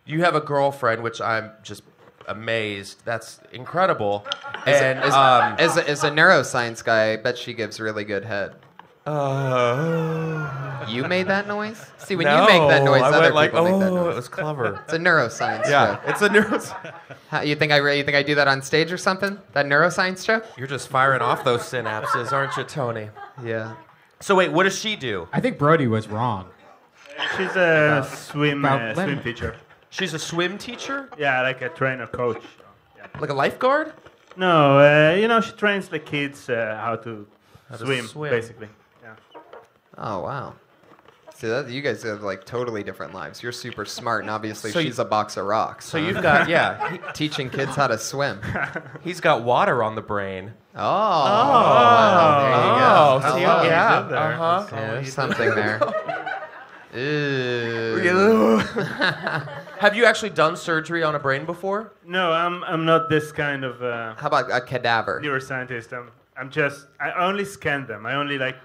you have a girlfriend, which I'm just amazed. That's incredible. As, and a, as, um, as, a, as a neuroscience guy, I bet she gives really good head. uh, You made that noise? See, when you make that noise, I other went like, people make that oh, noise. it was clever. It's a neuroscience yeah, joke. it's a neuroscience How, you think I you think I do that on stage or something? That neuroscience joke? You're just firing off those synapses, aren't you, Tony? Yeah. So wait, what does she do? I think Brody was wrong. she's a swim about uh, swim women. teacher. She's a swim teacher, Yeah, like a trainer coach. like a lifeguard. No, uh, you know she trains the kids uh, how to How to swim, swim. basically. Yeah. Oh wow. See that you guys have like totally different lives. You're super smart, and obviously So you- she's a box of rocks. So huh? you've got yeah. [laughs] he- teaching kids how to swim. He's got water on the brain. Oh, there you go. Oh, see, Hello. yeah, He's there. uh-huh. Yeah, there's something there. [laughs] Ew. [laughs] Have you actually done surgery on a brain before? No, I'm I'm not this kind of uh, How about a cadaver? neuroscientist. I'm I'm just I only scan them. I only like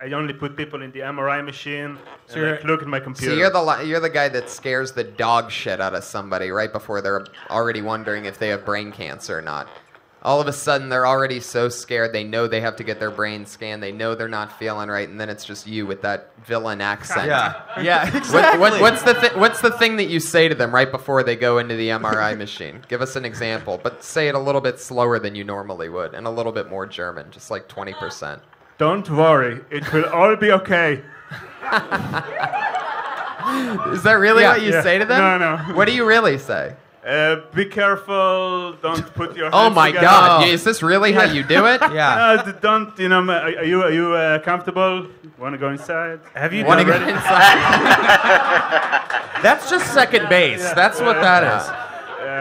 I only put people in the MRI machine and you're- like, look at my So computer. you're the li- you're the guy that scares the dog shit out of somebody right before they're already wondering if they have brain cancer or not. All of a sudden, they're already so scared. They know they have to get their brain scanned. They know they're not feeling right, and then it's just you with that villain accent. Yeah. [laughs] Yeah, What- exactly. what- what's the thi- What's the thing that you say to them right before they go into the MRI [laughs] machine? Give us an example, but say it a little bit slower than you normally would, and a little bit more German, just like twenty percent. Don't worry, it will all be okay. Is that really Yeah. what you Yeah. say to them? No, no. What do you really say? Uh, be careful. Don't put your. Hands Oh my together. God! Is this really how you do it? [laughs] Uh, d- don't you know? ma- Are are you are you uh, comfortable? Want to go inside? Have you Wanna done go ready? [laughs] That's just second base. That's what that is.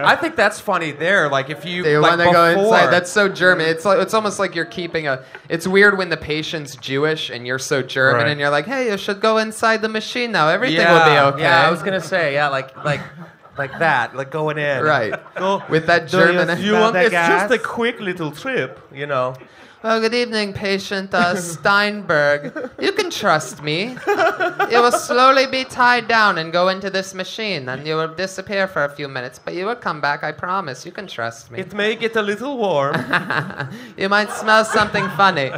I think that's funny there. Like if you They like want to go inside. That's so German. It's like it's almost like you're keeping a. It's weird when the patient's Jewish and you're so German, Right. and you're like, "Hey, you should go inside the machine now. Everything yeah, will be okay." Yeah, I was gonna say yeah, like like like that, like going in. Right. Go With that Do you German. You want, it's just a quick little trip, you know. Oh, good evening, patient uh, [laughs] Steinberg. You can trust me. You will slowly be tied down and go into this machine, and you will disappear for a few minutes, but you will come back, I promise. You can trust me. It may get a little warm. [laughs] you might smell something funny.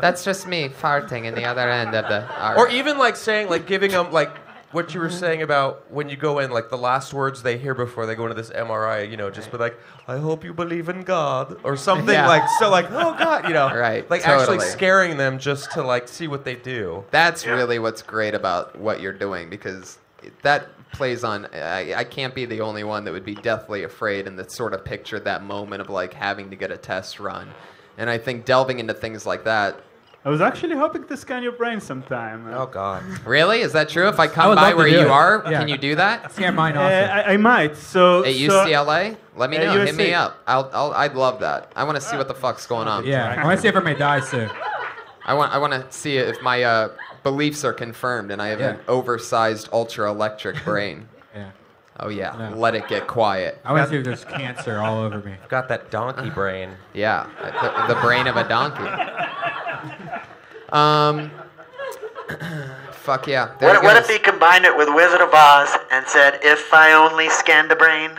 That's just me farting in the other end of the. Arm. Or even like saying, like giving them like what you were mm-hmm. saying about when you go in, like the last words they hear before they go into this MRI, you know, just be like, I hope you believe in God or something Yeah. like so like, oh God, you know. Right, Like actually totally. scaring them just to like see what they do. That's really what's great about what you're doing because that plays on. I, I can't be the only one that would be deathly afraid and that sort of picture that moment of like having to get a test run. And I think delving into things like that. I was actually hoping to scan your brain sometime. Oh God. Really? Is that true? If I come would by love where you it. are, Yeah. can you do that? Scan mine Uh, I, I might. So At so- UCLA? Let me Uh, know. Hit me up. I'll, I'll, I'd love that. I want to see what the fuck's going on. Yeah, I want to see if I may die soon. I want, I want to see if my uh, beliefs are confirmed and I have an oversized ultra electric [laughs] brain. Yeah. Oh yeah. Yeah. Let it get quiet. I want to see if there's cancer all over me. I've Got that donkey brain. [laughs] Yeah, the, the brain of a donkey. Um, [clears throat] fuck yeah. There What, it what if he combined it with Wizard of Oz and said, "If I only scanned the brain,"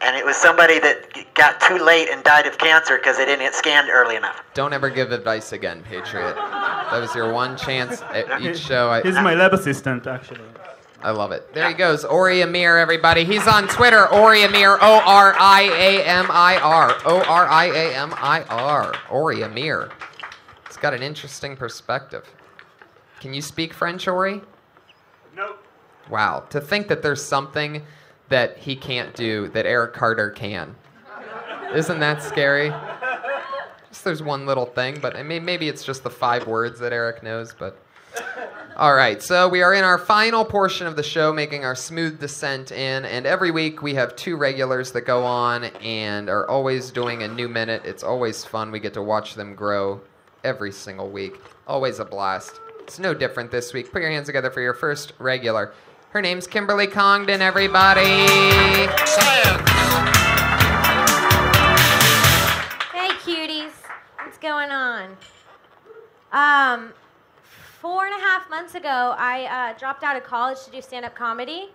and it was somebody that got too late and died of cancer because they didn't get scanned early enough? Don't ever give advice again, Patriot. That was your one chance at each show. I, He's my lab assistant, actually. I love it. There he goes, Ori Amir, everybody. He's on Twitter, Ori Amir, O R I A M I R. O R I A M I R. Ori Amir. He's got an interesting perspective. Can you speak French, Ori? No. Wow. To think that there's something that he can't do that Eric Carter can. Isn't that scary? Just there's one little thing, but I mean, maybe it's just the five words that Eric knows, but. All right, so we are in our final portion of the show, making our smooth descent in, and every week we have two regulars that go on and are always doing a new minute. It's always fun. We get to watch them grow every single week. Always a blast. It's no different this week. Put your hands together for your first regular. Her name's Kimberly Congdon, everybody. Science. Hey, cuties. What's going on? Um, four and a half months ago, I uh, dropped out of college to do stand up comedy.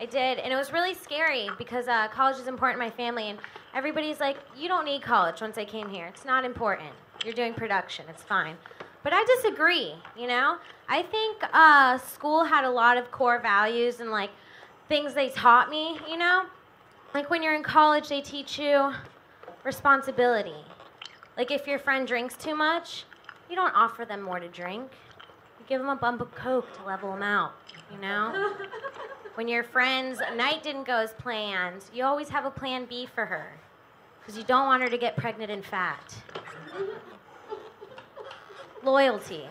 I did, and it was really scary because uh, college is important in my family, and everybody's like, You don't need college once I came here. It's not important. You're doing production, it's fine. But I disagree, you know? I think uh, school had a lot of core values and like things they taught me, you know? Like when you're in college, they teach you responsibility. Like if your friend drinks too much, you don't offer them more to drink. You give them a bump of coke to level them out, you know? [laughs] when your friend's night didn't go as planned, you always have a plan B for her because you don't want her to get pregnant and fat. Loyalty.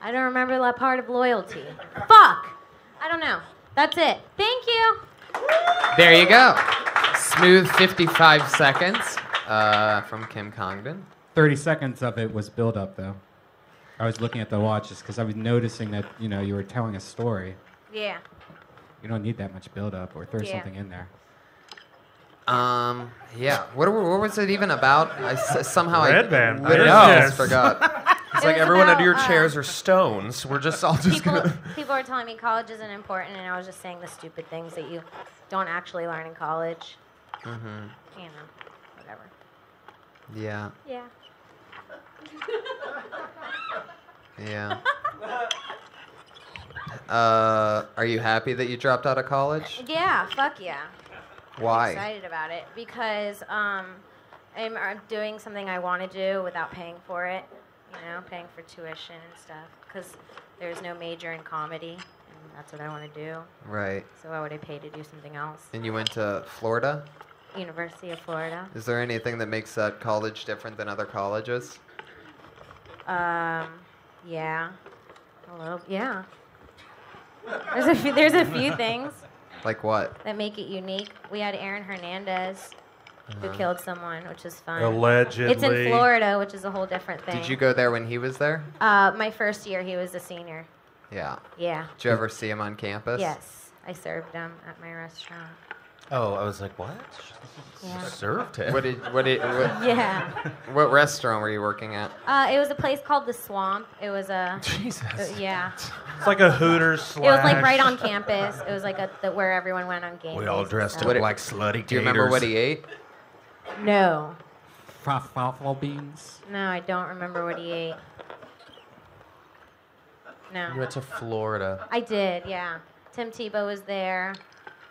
I don't remember that part of loyalty. Fuck! I don't know. That's it. Thank you. There you go. Smooth 55 seconds uh, from Kim Congdon. 30 seconds of it was build up, though. I was looking at the watch just because I was noticing that, you know, you were telling a story. Yeah. You don't need that much build up or throw Yeah. something in there. Um, yeah. What, what was it even about? I s- somehow Red I Band. literally I just forgot. [laughs] It's like was everyone under your about, uh, chairs are stones. We're just all just People, gonna. [laughs] people are telling me college isn't important, and I was just saying the stupid things that you don't actually learn in college. Mm-hmm. You know, whatever. Yeah. Yeah. Yeah. Uh, are you happy that you dropped out of college? Yeah, fuck yeah. Why? excited about it because um, I'm, I'm doing something I want to do without paying for it. You know, paying for tuition and stuff. Because there's no major in comedy, and that's what I want to do. Right. So why would I pay to do something else? And you went to Florida? University of Florida. Is there anything that makes that college different than other colleges? Um, yeah. Hello. Yeah. There's a few, there's a few things Like what? that make it unique. We had Aaron Hernandez, who Uh-huh. killed someone, which is fun. Allegedly. It's in Florida, which is a whole different thing. Did you go there when he was there? Uh, my first year, he was a senior. Yeah. Yeah. Did you ever see him on campus? Yes, I served him at my restaurant. Oh, I was like, what? Yeah. Served him. What did what did what, [laughs] Yeah. What restaurant were you working at? Uh, it was a place called the Swamp. It was a. [laughs] Jesus. uh, yeah. It's like a Hooters Slash. It was like right on campus. It was like a the, where everyone went on game. We all dressed up like slutty Do you remember what he ate? No. Falafel beans. No, I don't remember what he ate. No. You went to Florida. I did, yeah. Tim Tebow was there.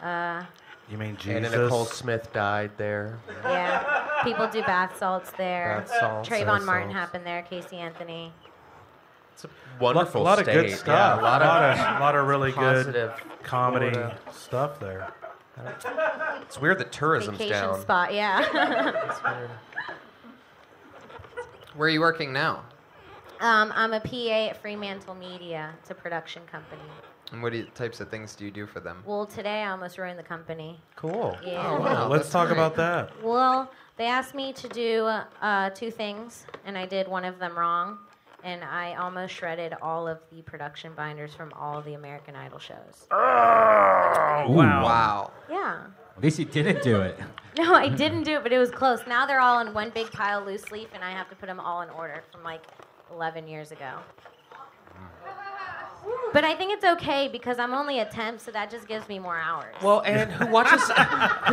Uh, You mean Jesus? Anna Jesus? Nicole Smith died there. yeah. People do bath salts there. Bath salts, Trayvon bath Martin salts. happened there. Casey Anthony. It's a wonderful A lot, of good stuff. Yeah, a lot of, a lot of really good comedy Florida. stuff there. It's weird that tourism's Vacation down. spot, yeah. [laughs] Where are you working now? um, I'm a PA at Fremantle Media. It's a production company. And what do you, types of things do you do for them? Well, today I almost ruined the company. Cool. Yeah. Oh, wow, Let's that's talk great. about that. Well, they asked me to do uh, two things, and I did one of them wrong. And I almost shredded all of the production binders from all the American Idol shows. Oh, wow. Wow. Yeah. At least you didn't do it. [laughs] No, I didn't do it, but it was close. Now they're all in one big pile loose leaf, and I have to put them all in order from like 11 years ago. But I think it's okay because I'm only a temp, so that just gives me more hours. Well, and who watches [laughs] who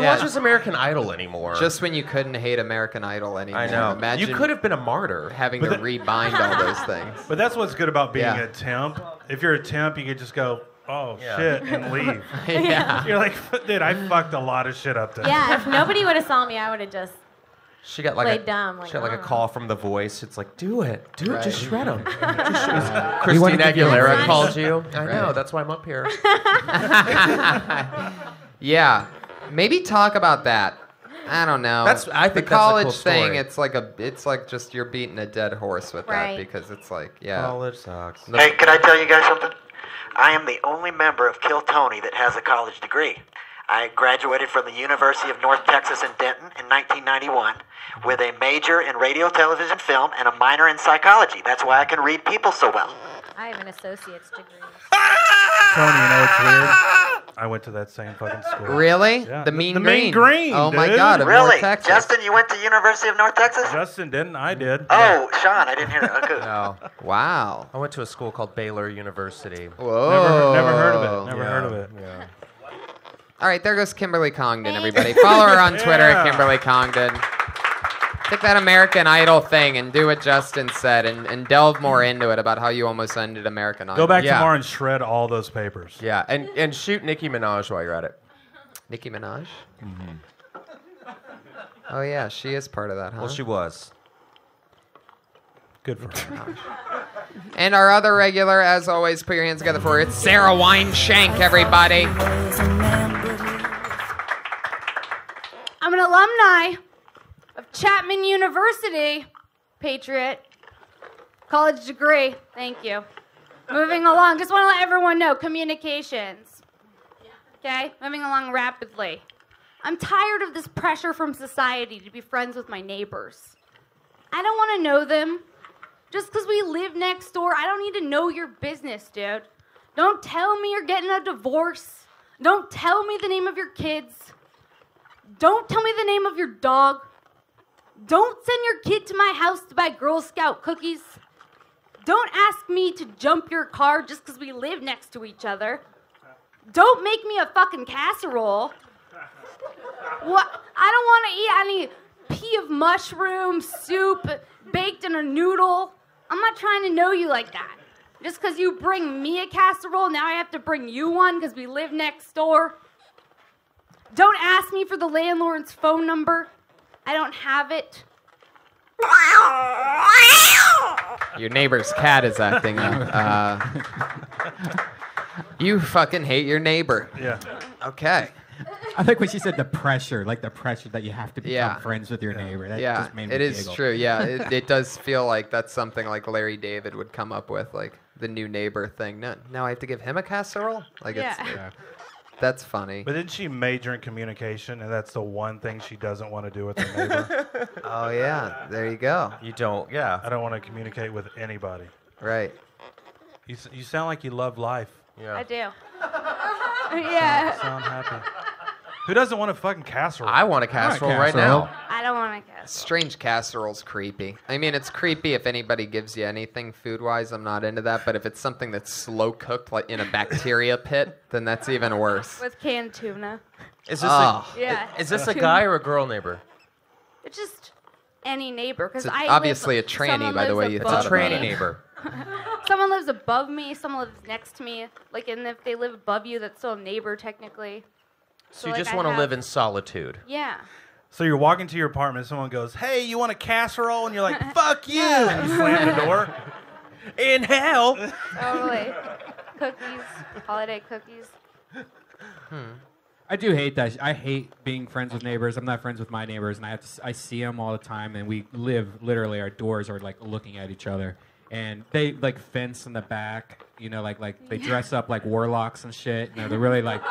Yeah. watches American Idol anymore? Just when you couldn't hate American Idol anymore. I know. Imagine you could have been a martyr. having But to the- rebind all those [laughs] things. But that's what's good about being Yeah. a temp. If you're a temp, you could just go, oh Yeah. shit, and [laughs] leave. yeah. You're like, dude, I fucked a lot of shit up there. yeah, if nobody would have saw me, I would have just. She got like Played a dumb, like, she got like a oh. call from the voice. It's like, do it, do it, just shred them. We wanna Christina you Aguilera raise. called you. I know. That's why I'm up here. [laughs] [laughs] yeah. Maybe talk about that. I don't know. That's- I think the that's a cool college thing. story. It's like a. It's like just you're beating a dead horse with Right. that because it's like yeah. College sucks. The- Hey, can I tell you guys something? I am the only member of Kill Tony that has a college degree. I graduated from the University of North Texas in Denton in 1991 with a major in radio, television, film, and a minor in psychology. That's why I can read people so well. I have an associate's degree. Tony, you know what's weird? I went to that same fucking school. Really? Yeah. The Mean the Green. Mean Green. Oh my dude. God! Of Really? North Texas. Justin, you went to University of North Texas? Justin didn't. I did. Oh, Shawn, I didn't hear that. Okay. Oh, wow. I went to a school called Baylor University. Whoa. Never, never heard of it. Never Yeah, heard of it. Yeah. All right, there goes Kimberly Congdon, everybody. [laughs] Follow her on Twitter Yeah. at Kimberly Congdon. Take that American Idol thing and do what Justin said and, and delve more into it about how you almost ended American Idol. Go back Yeah. tomorrow and shred all those papers. Yeah, and and shoot Nicki Minaj while you're at it. Nicki Minaj? Mm-hmm. Oh, yeah, she is part of that, huh? Well, she was. Good for her. [laughs] and our other regular, as always, put your hands together for her. It's Sarah Wineshank, everybody. I'm an alumni of Chapman University. Patriot. College degree. Thank you. Moving along. Just want to let everyone know communications. Okay? Moving along rapidly. I'm tired of this pressure from society to be friends with my neighbors. I don't want to know them. Just because we live next door, I don't need to know your business, dude. Don't tell me you're getting a divorce. Don't tell me the name of your kids. Don't tell me the name of your dog. Don't send your kid to my house to buy Girl Scout cookies. Don't ask me to jump your car just because we live next to each other. Don't make me a fucking casserole. What? I don't want to eat any pea of mushroom soup baked in a noodle. I'm not trying to know you like that. Just because you bring me a casserole, now I have to bring you one because we live next door. Don't ask me for the landlord's phone number. I don't have it. Your neighbor's cat is acting up. [laughs] Uh, you fucking hate your neighbor. Yeah. Okay. I like when she said the pressure, like the pressure that you have to become Yeah. friends with your neighbor. That yeah, just made me it is giggle. true. Yeah, it, it does feel like that's something like Larry David would come up with, like the new neighbor thing. No, now I have to give him a casserole. Like it's Yeah. that's funny. But didn't she major in communication, and that's the one thing she doesn't want to do with her neighbor? [laughs] Oh yeah, there you go. You don't, yeah. I don't want to communicate with anybody. Right. You, you sound like you love life. Yeah. I do. You [laughs] yeah. sound happy. Who doesn't want a fucking casserole? I want a casserole right now. I don't want to guess. Strange casserole's creepy. I mean, it's creepy if anybody gives you anything food wise. I'm not into that. But if it's something that's slow cooked, like in a bacteria pit, then that's even worse. With canned tuna. Is this Oh. a, ah. Yeah. is this a guy or a girl neighbor? It's just any neighbor because It's I obviously live, a tranny someone by the lives way you above thought It's a about tranny it. neighbor. [laughs] Someone lives above me. Someone lives next to me. Like, and if they live above you, that's still a neighbor technically. So you like, just want to live in solitude. Yeah. So you're walking to your apartment, someone goes, "Hey, you want a casserole?" And you're like, [laughs] "Fuck you!" And you slam the door. In hell. Totally. cookies. Holiday cookies. Hmm. I do hate that. I hate being friends with neighbors. I'm not friends with my neighbors, and I have to, s- I see them all the time, and we live literally. Our doors are like looking at each other, and they like fence in the back. You know, like like they dress up like warlocks and shit. You know, they're really like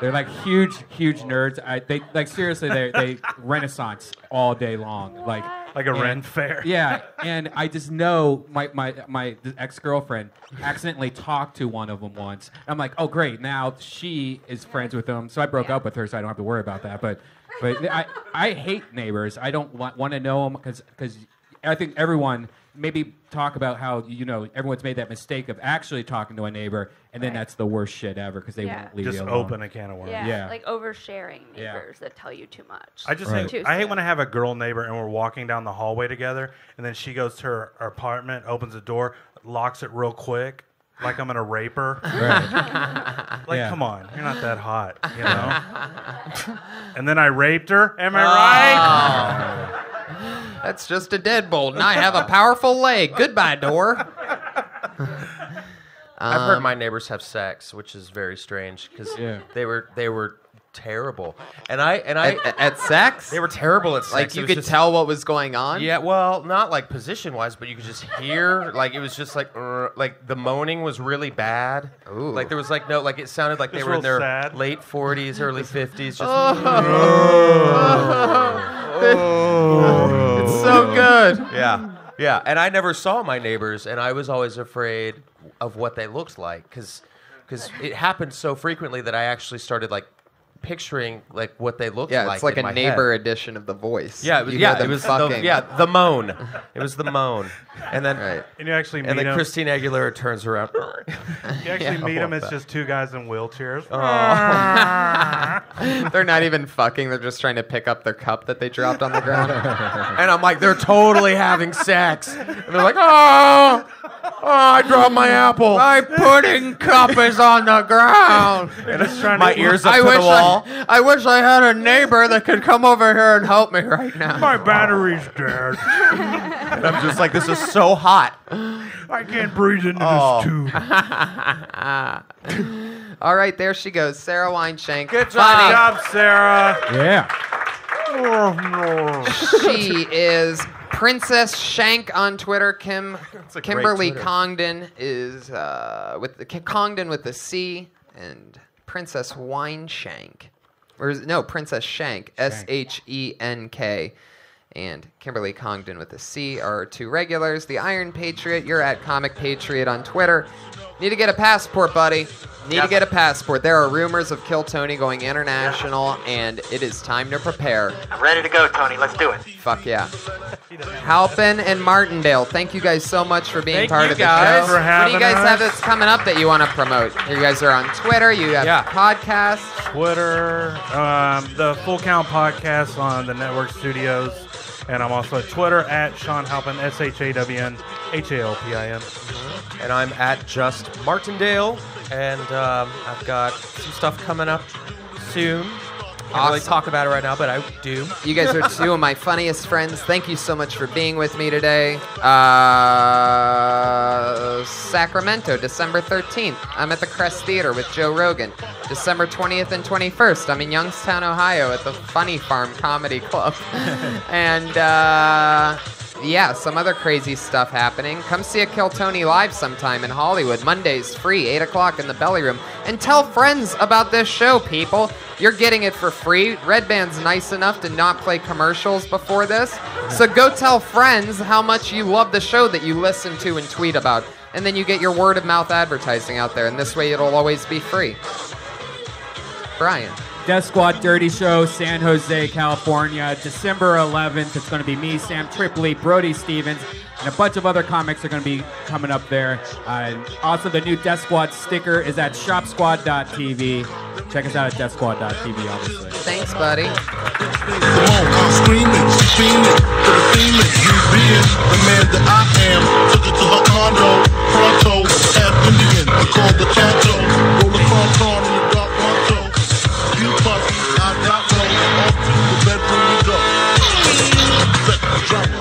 they're like huge huge nerds. I they like seriously they they [laughs] Renaissance all day long. Like Like a and- Ren fair. Yeah, [laughs] and I just know my my my ex girlfriend accidentally talked to one of them once. I'm like, oh great, now she is friends with them. So I broke up with her, so I don't have to worry about that. But but I I hate neighbors. I don't want want to know them because because I think everyone maybe talk about how you know everyone's made that mistake of actually talking to a neighbor, and then Right. that's the worst shit ever because they Yeah. won't leave Just you alone. open a can of worms. Yeah. Yeah. Like oversharing Yeah. neighbors that tell you too much. I just Right. hate, Too I hate soon. when I have a girl neighbor and we're walking down the hallway together, and then she goes to her, her apartment, opens the door, locks it real quick, like I'm gonna rape her. [laughs] Right. [laughs] Like, Yeah. come on, you're not that hot, you [laughs] know. and then I raped her. Am I oh. right? That's just a deadbolt, and I have a powerful leg. Goodbye, door. [laughs] I've heard Um, my neighbors have sex, which is very strange because Yeah. they were they were terrible, and I and I At, at sex, they were terrible at sex. like It you was could just- tell what was going on. Yeah, well, not like position wise, but you could just hear like it was just like like the moaning was really bad. Ooh. Like there was like no like it sounded like they Just were in real their sad. late forties, early fifties. Just [laughs] [laughs] It's so good. yeah, yeah. And I never saw my neighbors, and I was always afraid of what they looked like because it happened so frequently that I actually started like picturing like what they looked Yeah, like. it's like in a neighbor head. edition of The Voice. Yeah, it was, You yeah, it was the, yeah the moan. It was the moan, and then Right. And you actually meet and then them. Christina Aguilera turns around. [laughs] you actually [laughs] Yeah, meet I them. want It's that. just two guys in wheelchairs. Oh. [laughs] they're not even fucking. They're just trying to pick up their cup that they dropped on the ground. and I'm like, they're totally having sex. And they're like, oh, oh, I dropped my apple. My pudding cup is on the ground. And it's trying My to, ears up I to wish the wall. I, I wish I had a neighbor that could come over here and help me right now. My battery's dead. And I'm just like, this is so hot. I can't breathe into Oh. this tube. [laughs] All right, there she goes, Sarah Weinshank. Good Good Funny. job, Sarah. Yeah. she is Princess Shenk on Twitter. Kim Kimberly Twitter. Congdon is uh, with the Ki- Congdon with the C and Princess Wineshank, or is, no Princess Shenk. S H E N K, and Kimberly Congdon with a C are our two regulars. The Iron Patriot, you're at Comic Patriot on Twitter. Need to get a passport, buddy. Need to get a passport. There are rumors of Kill Tony going international, and it is time to prepare. I'm ready to go, Tony. Let's do it. Fuck yeah. Halpin and Martindale, thank you guys so much for being Thank part you of the guys show. for what do you guys us. have that's coming up that you want to promote? You guys are on Twitter. You have Yeah. podcasts. Twitter, um, the Full Count podcast on the Network Studios, and I'm also at Twitter at Shawn Halpin, S H A W N H A L P I N. And I'm at Just Martindale, and um, I've got some stuff coming up soon. Can't really talk about it right now, but I do. You guys are two of my funniest friends. Thank you so much for being with me today. Uh, Sacramento, December 13th. I'm at the Crest Theater with Joe Rogan. December 20th and 21st, I'm in Youngstown, Ohio at the Funny Farm Comedy Club. [laughs] and uh, yeah, some other crazy stuff happening. Come see a Kill Tony live sometime in Hollywood. Mondays, free, 8 o'clock in the Belly Room. And tell friends about this show, people. You're getting it for free. Redban's nice enough to not play commercials before this. So go tell friends how much you love the show that you listen to and tweet about. And then you get your word of mouth advertising out there. And this way it'll always be free. Brian. Death Squad Dirty Show, San Jose, California, December 11th. It's going to be me, Sam Tripoli, Brody Stevens, and a bunch of other comics are going to be coming up there. Uh, also, the new Death Squad sticker is at shopsquad.tv. Check us out at deathsquad.tv, obviously. Thanks, buddy. I called the jump.